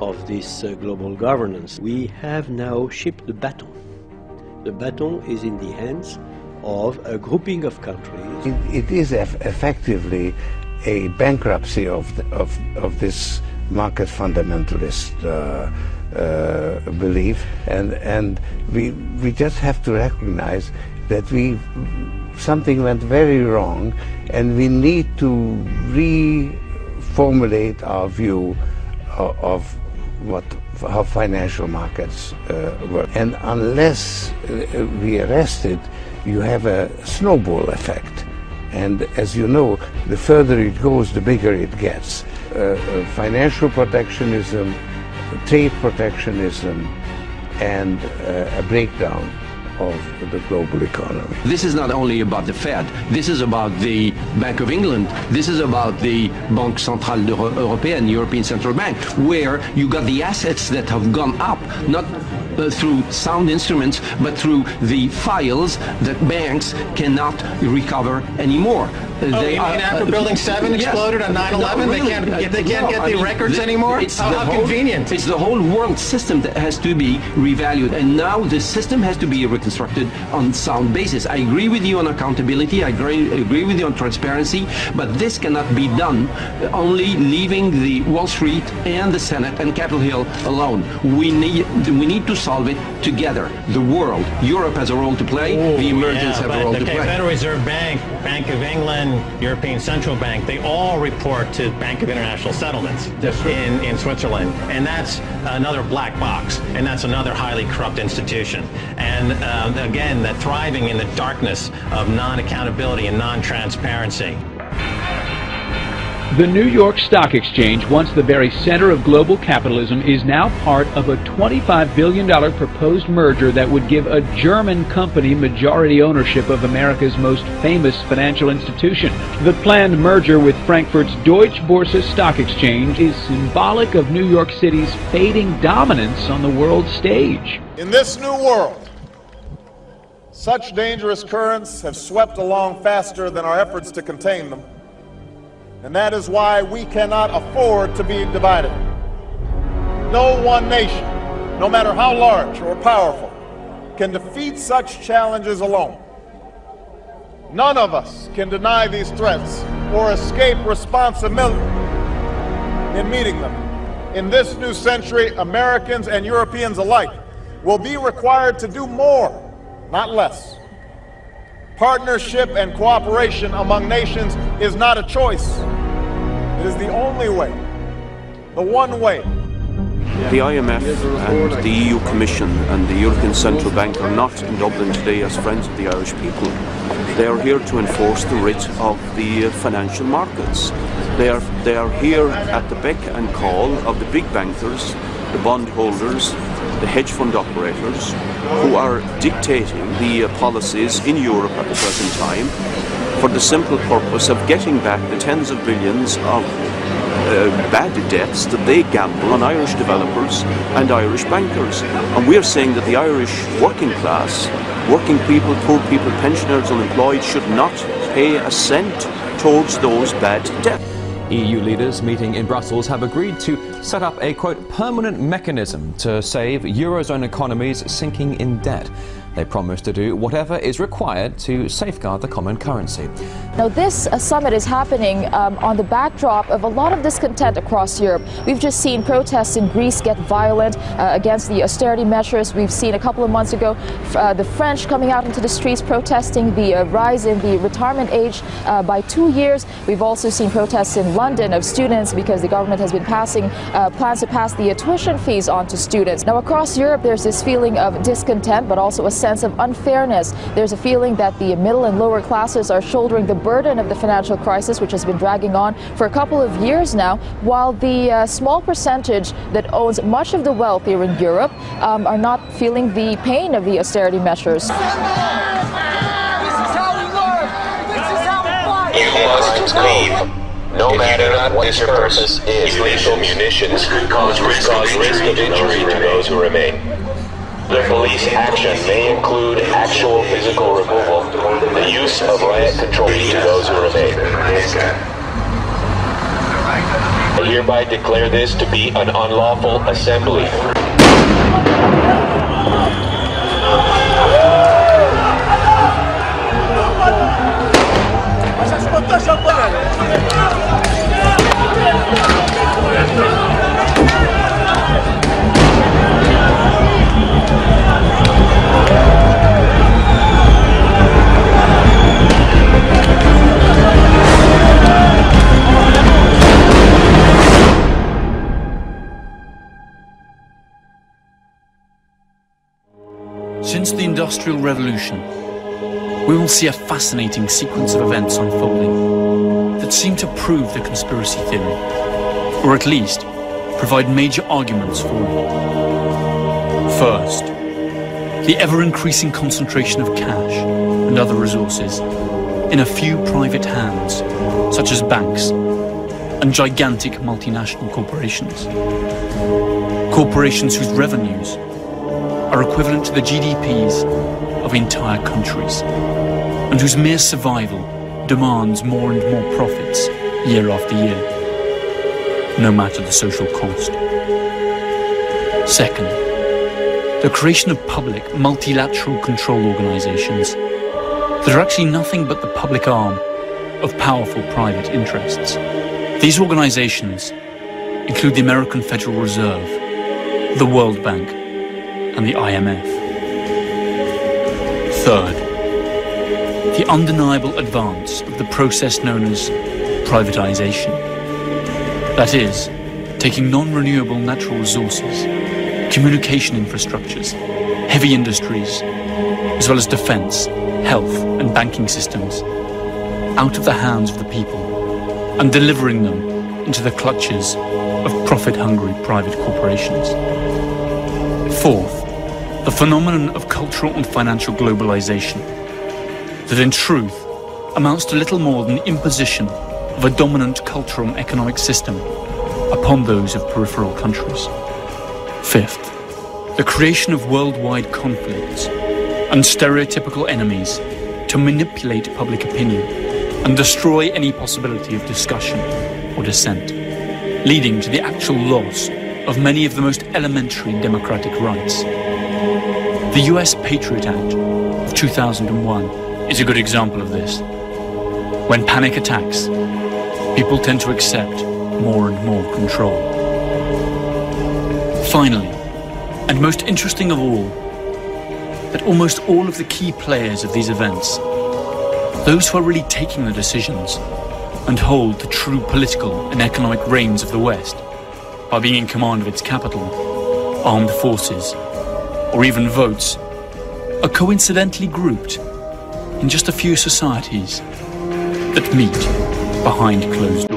of this uh, global governance. We have now shipped the baton. The baton is in the hands of a grouping of countries. it, it is eff effectively a bankruptcy of, the, of, of this market fundamentalist uh, uh, belief, and, and we, we just have to recognize that we something went very wrong, and we need to reformulate our view of, of what how financial markets uh, work. And unless uh, we arrest it, you have a snowball effect. And as you know, the further it goes, the bigger it gets. Uh, uh financial protectionism, trade protectionism, and uh, a breakdown of the global economy. This is not only about the Fed. This is about the Bank of England. This is about the Banque Centrale Européenne, European Central Bank, where you got the assets that have gone up, not uh, through sound instruments, but through the files that banks cannot recover anymore. Oh, they you mean after uh, Building 7 yes. exploded on 9-11, no, really. they can't, they can't no, get the mean, records the, anymore? It's how, how whole, convenient. It's the whole world system that has to be revalued, and now the system has to be reconstructed on sound basis. I agree with you on accountability, I agree, agree with you on transparency, but this cannot be done only leaving the Wall Street and the Senate and Capitol Hill alone. We need, we need to solve it together. The world, Europe has a role to play, Ooh, the emergents yeah, have a role the to play. Federal Reserve Bank, Bank of England, European Central Bank, they all report to Bank of International Settlements in, in Switzerland. And that's another black box, and that's another highly corrupt institution. And uh, again, that thriving in the darkness of non-accountability and non-transparency. The New York Stock Exchange, once the very center of global capitalism, is now part of a $25 billion proposed merger that would give a German company majority ownership of America's most famous financial institution. The planned merger with Frankfurt's Deutsche Börse Stock Exchange is symbolic of New York City's fading dominance on the world stage. In this new world, such dangerous currents have swept along faster than our efforts to contain them. And that is why we cannot afford to be divided. No one nation, no matter how large or powerful, can defeat such challenges alone. None of us can deny these threats or escape responsibility in meeting them. In this new century, Americans and Europeans alike will be required to do more, not less. Partnership and cooperation among nations is not a choice. It is the only way, the one way. The IMF and the EU Commission and the European Central Bank are not in Dublin today as friends of the Irish people. They are here to enforce the writ of the uh, financial markets. They are, they are here at the beck and call of the big bankers, the bondholders, the hedge fund operators who are dictating the uh, policies in Europe at the present time for the simple purpose of getting back the tens of billions of uh, bad debts that they gamble on Irish developers and Irish bankers. And we're saying that the Irish working class, working people, poor people, pensioners, unemployed should not pay a cent towards those bad debts. EU leaders meeting in Brussels have agreed to set up a, quote, permanent mechanism to save Eurozone economies sinking in debt. They promise to do whatever is required to safeguard the common currency. Now, this uh, summit is happening um, on the backdrop of a lot of discontent across Europe. We've just seen protests in Greece get violent uh, against the austerity measures. We've seen a couple of months ago uh, the French coming out into the streets protesting the uh, rise in the retirement age uh, by two years. We've also seen protests in London of students because the government has been passing uh, plans to pass the tuition fees on to students. Now, across Europe, there's this feeling of discontent, but also a sense of unfairness. There's a feeling that the middle and lower classes are shouldering the burden of the financial crisis, which has been dragging on for a couple of years now, while the uh, small percentage that owns much of the wealth here in Europe um, are not feeling the pain of the austerity measures. You must leave. No matter what your purpose is, lethal munitions could cause risk of injury to those who remain. The police action may include actual physical removal, the use of riot control to those who remain. I hereby declare this to be an unlawful assembly. Since the Industrial Revolution, we will see a fascinating sequence of events unfolding that seem to prove the conspiracy theory, or at least provide major arguments for it. First, the ever-increasing concentration of cash and other resources in a few private hands, such as banks and gigantic multinational corporations. Corporations whose revenues are equivalent to the GDPs of entire countries, and whose mere survival demands more and more profits year after year, no matter the social cost. Second, the creation of public multilateral control organizations that are actually nothing but the public arm of powerful private interests. These organizations include the American Federal Reserve, the World Bank, and the IMF. Third, the undeniable advance of the process known as privatization. That is, taking non-renewable natural resources, communication infrastructures, heavy industries, as well as defense, health and banking systems, out of the hands of the people and delivering them into the clutches of profit-hungry private corporations. Fourth, the phenomenon of cultural and financial globalization, that in truth amounts to little more than the imposition of a dominant cultural and economic system upon those of peripheral countries. Fifth, the creation of worldwide conflicts and stereotypical enemies to manipulate public opinion and destroy any possibility of discussion or dissent, leading to the actual loss of many of the most elementary democratic rights. The US Patriot Act of 2001 is a good example of this. When panic attacks, people tend to accept more and more control. Finally, and most interesting of all, that almost all of the key players of these events, those who are really taking the decisions and hold the true political and economic reins of the West, by being in command of its capital, armed forces, or even votes, are coincidentally grouped in just a few societies that meet behind closed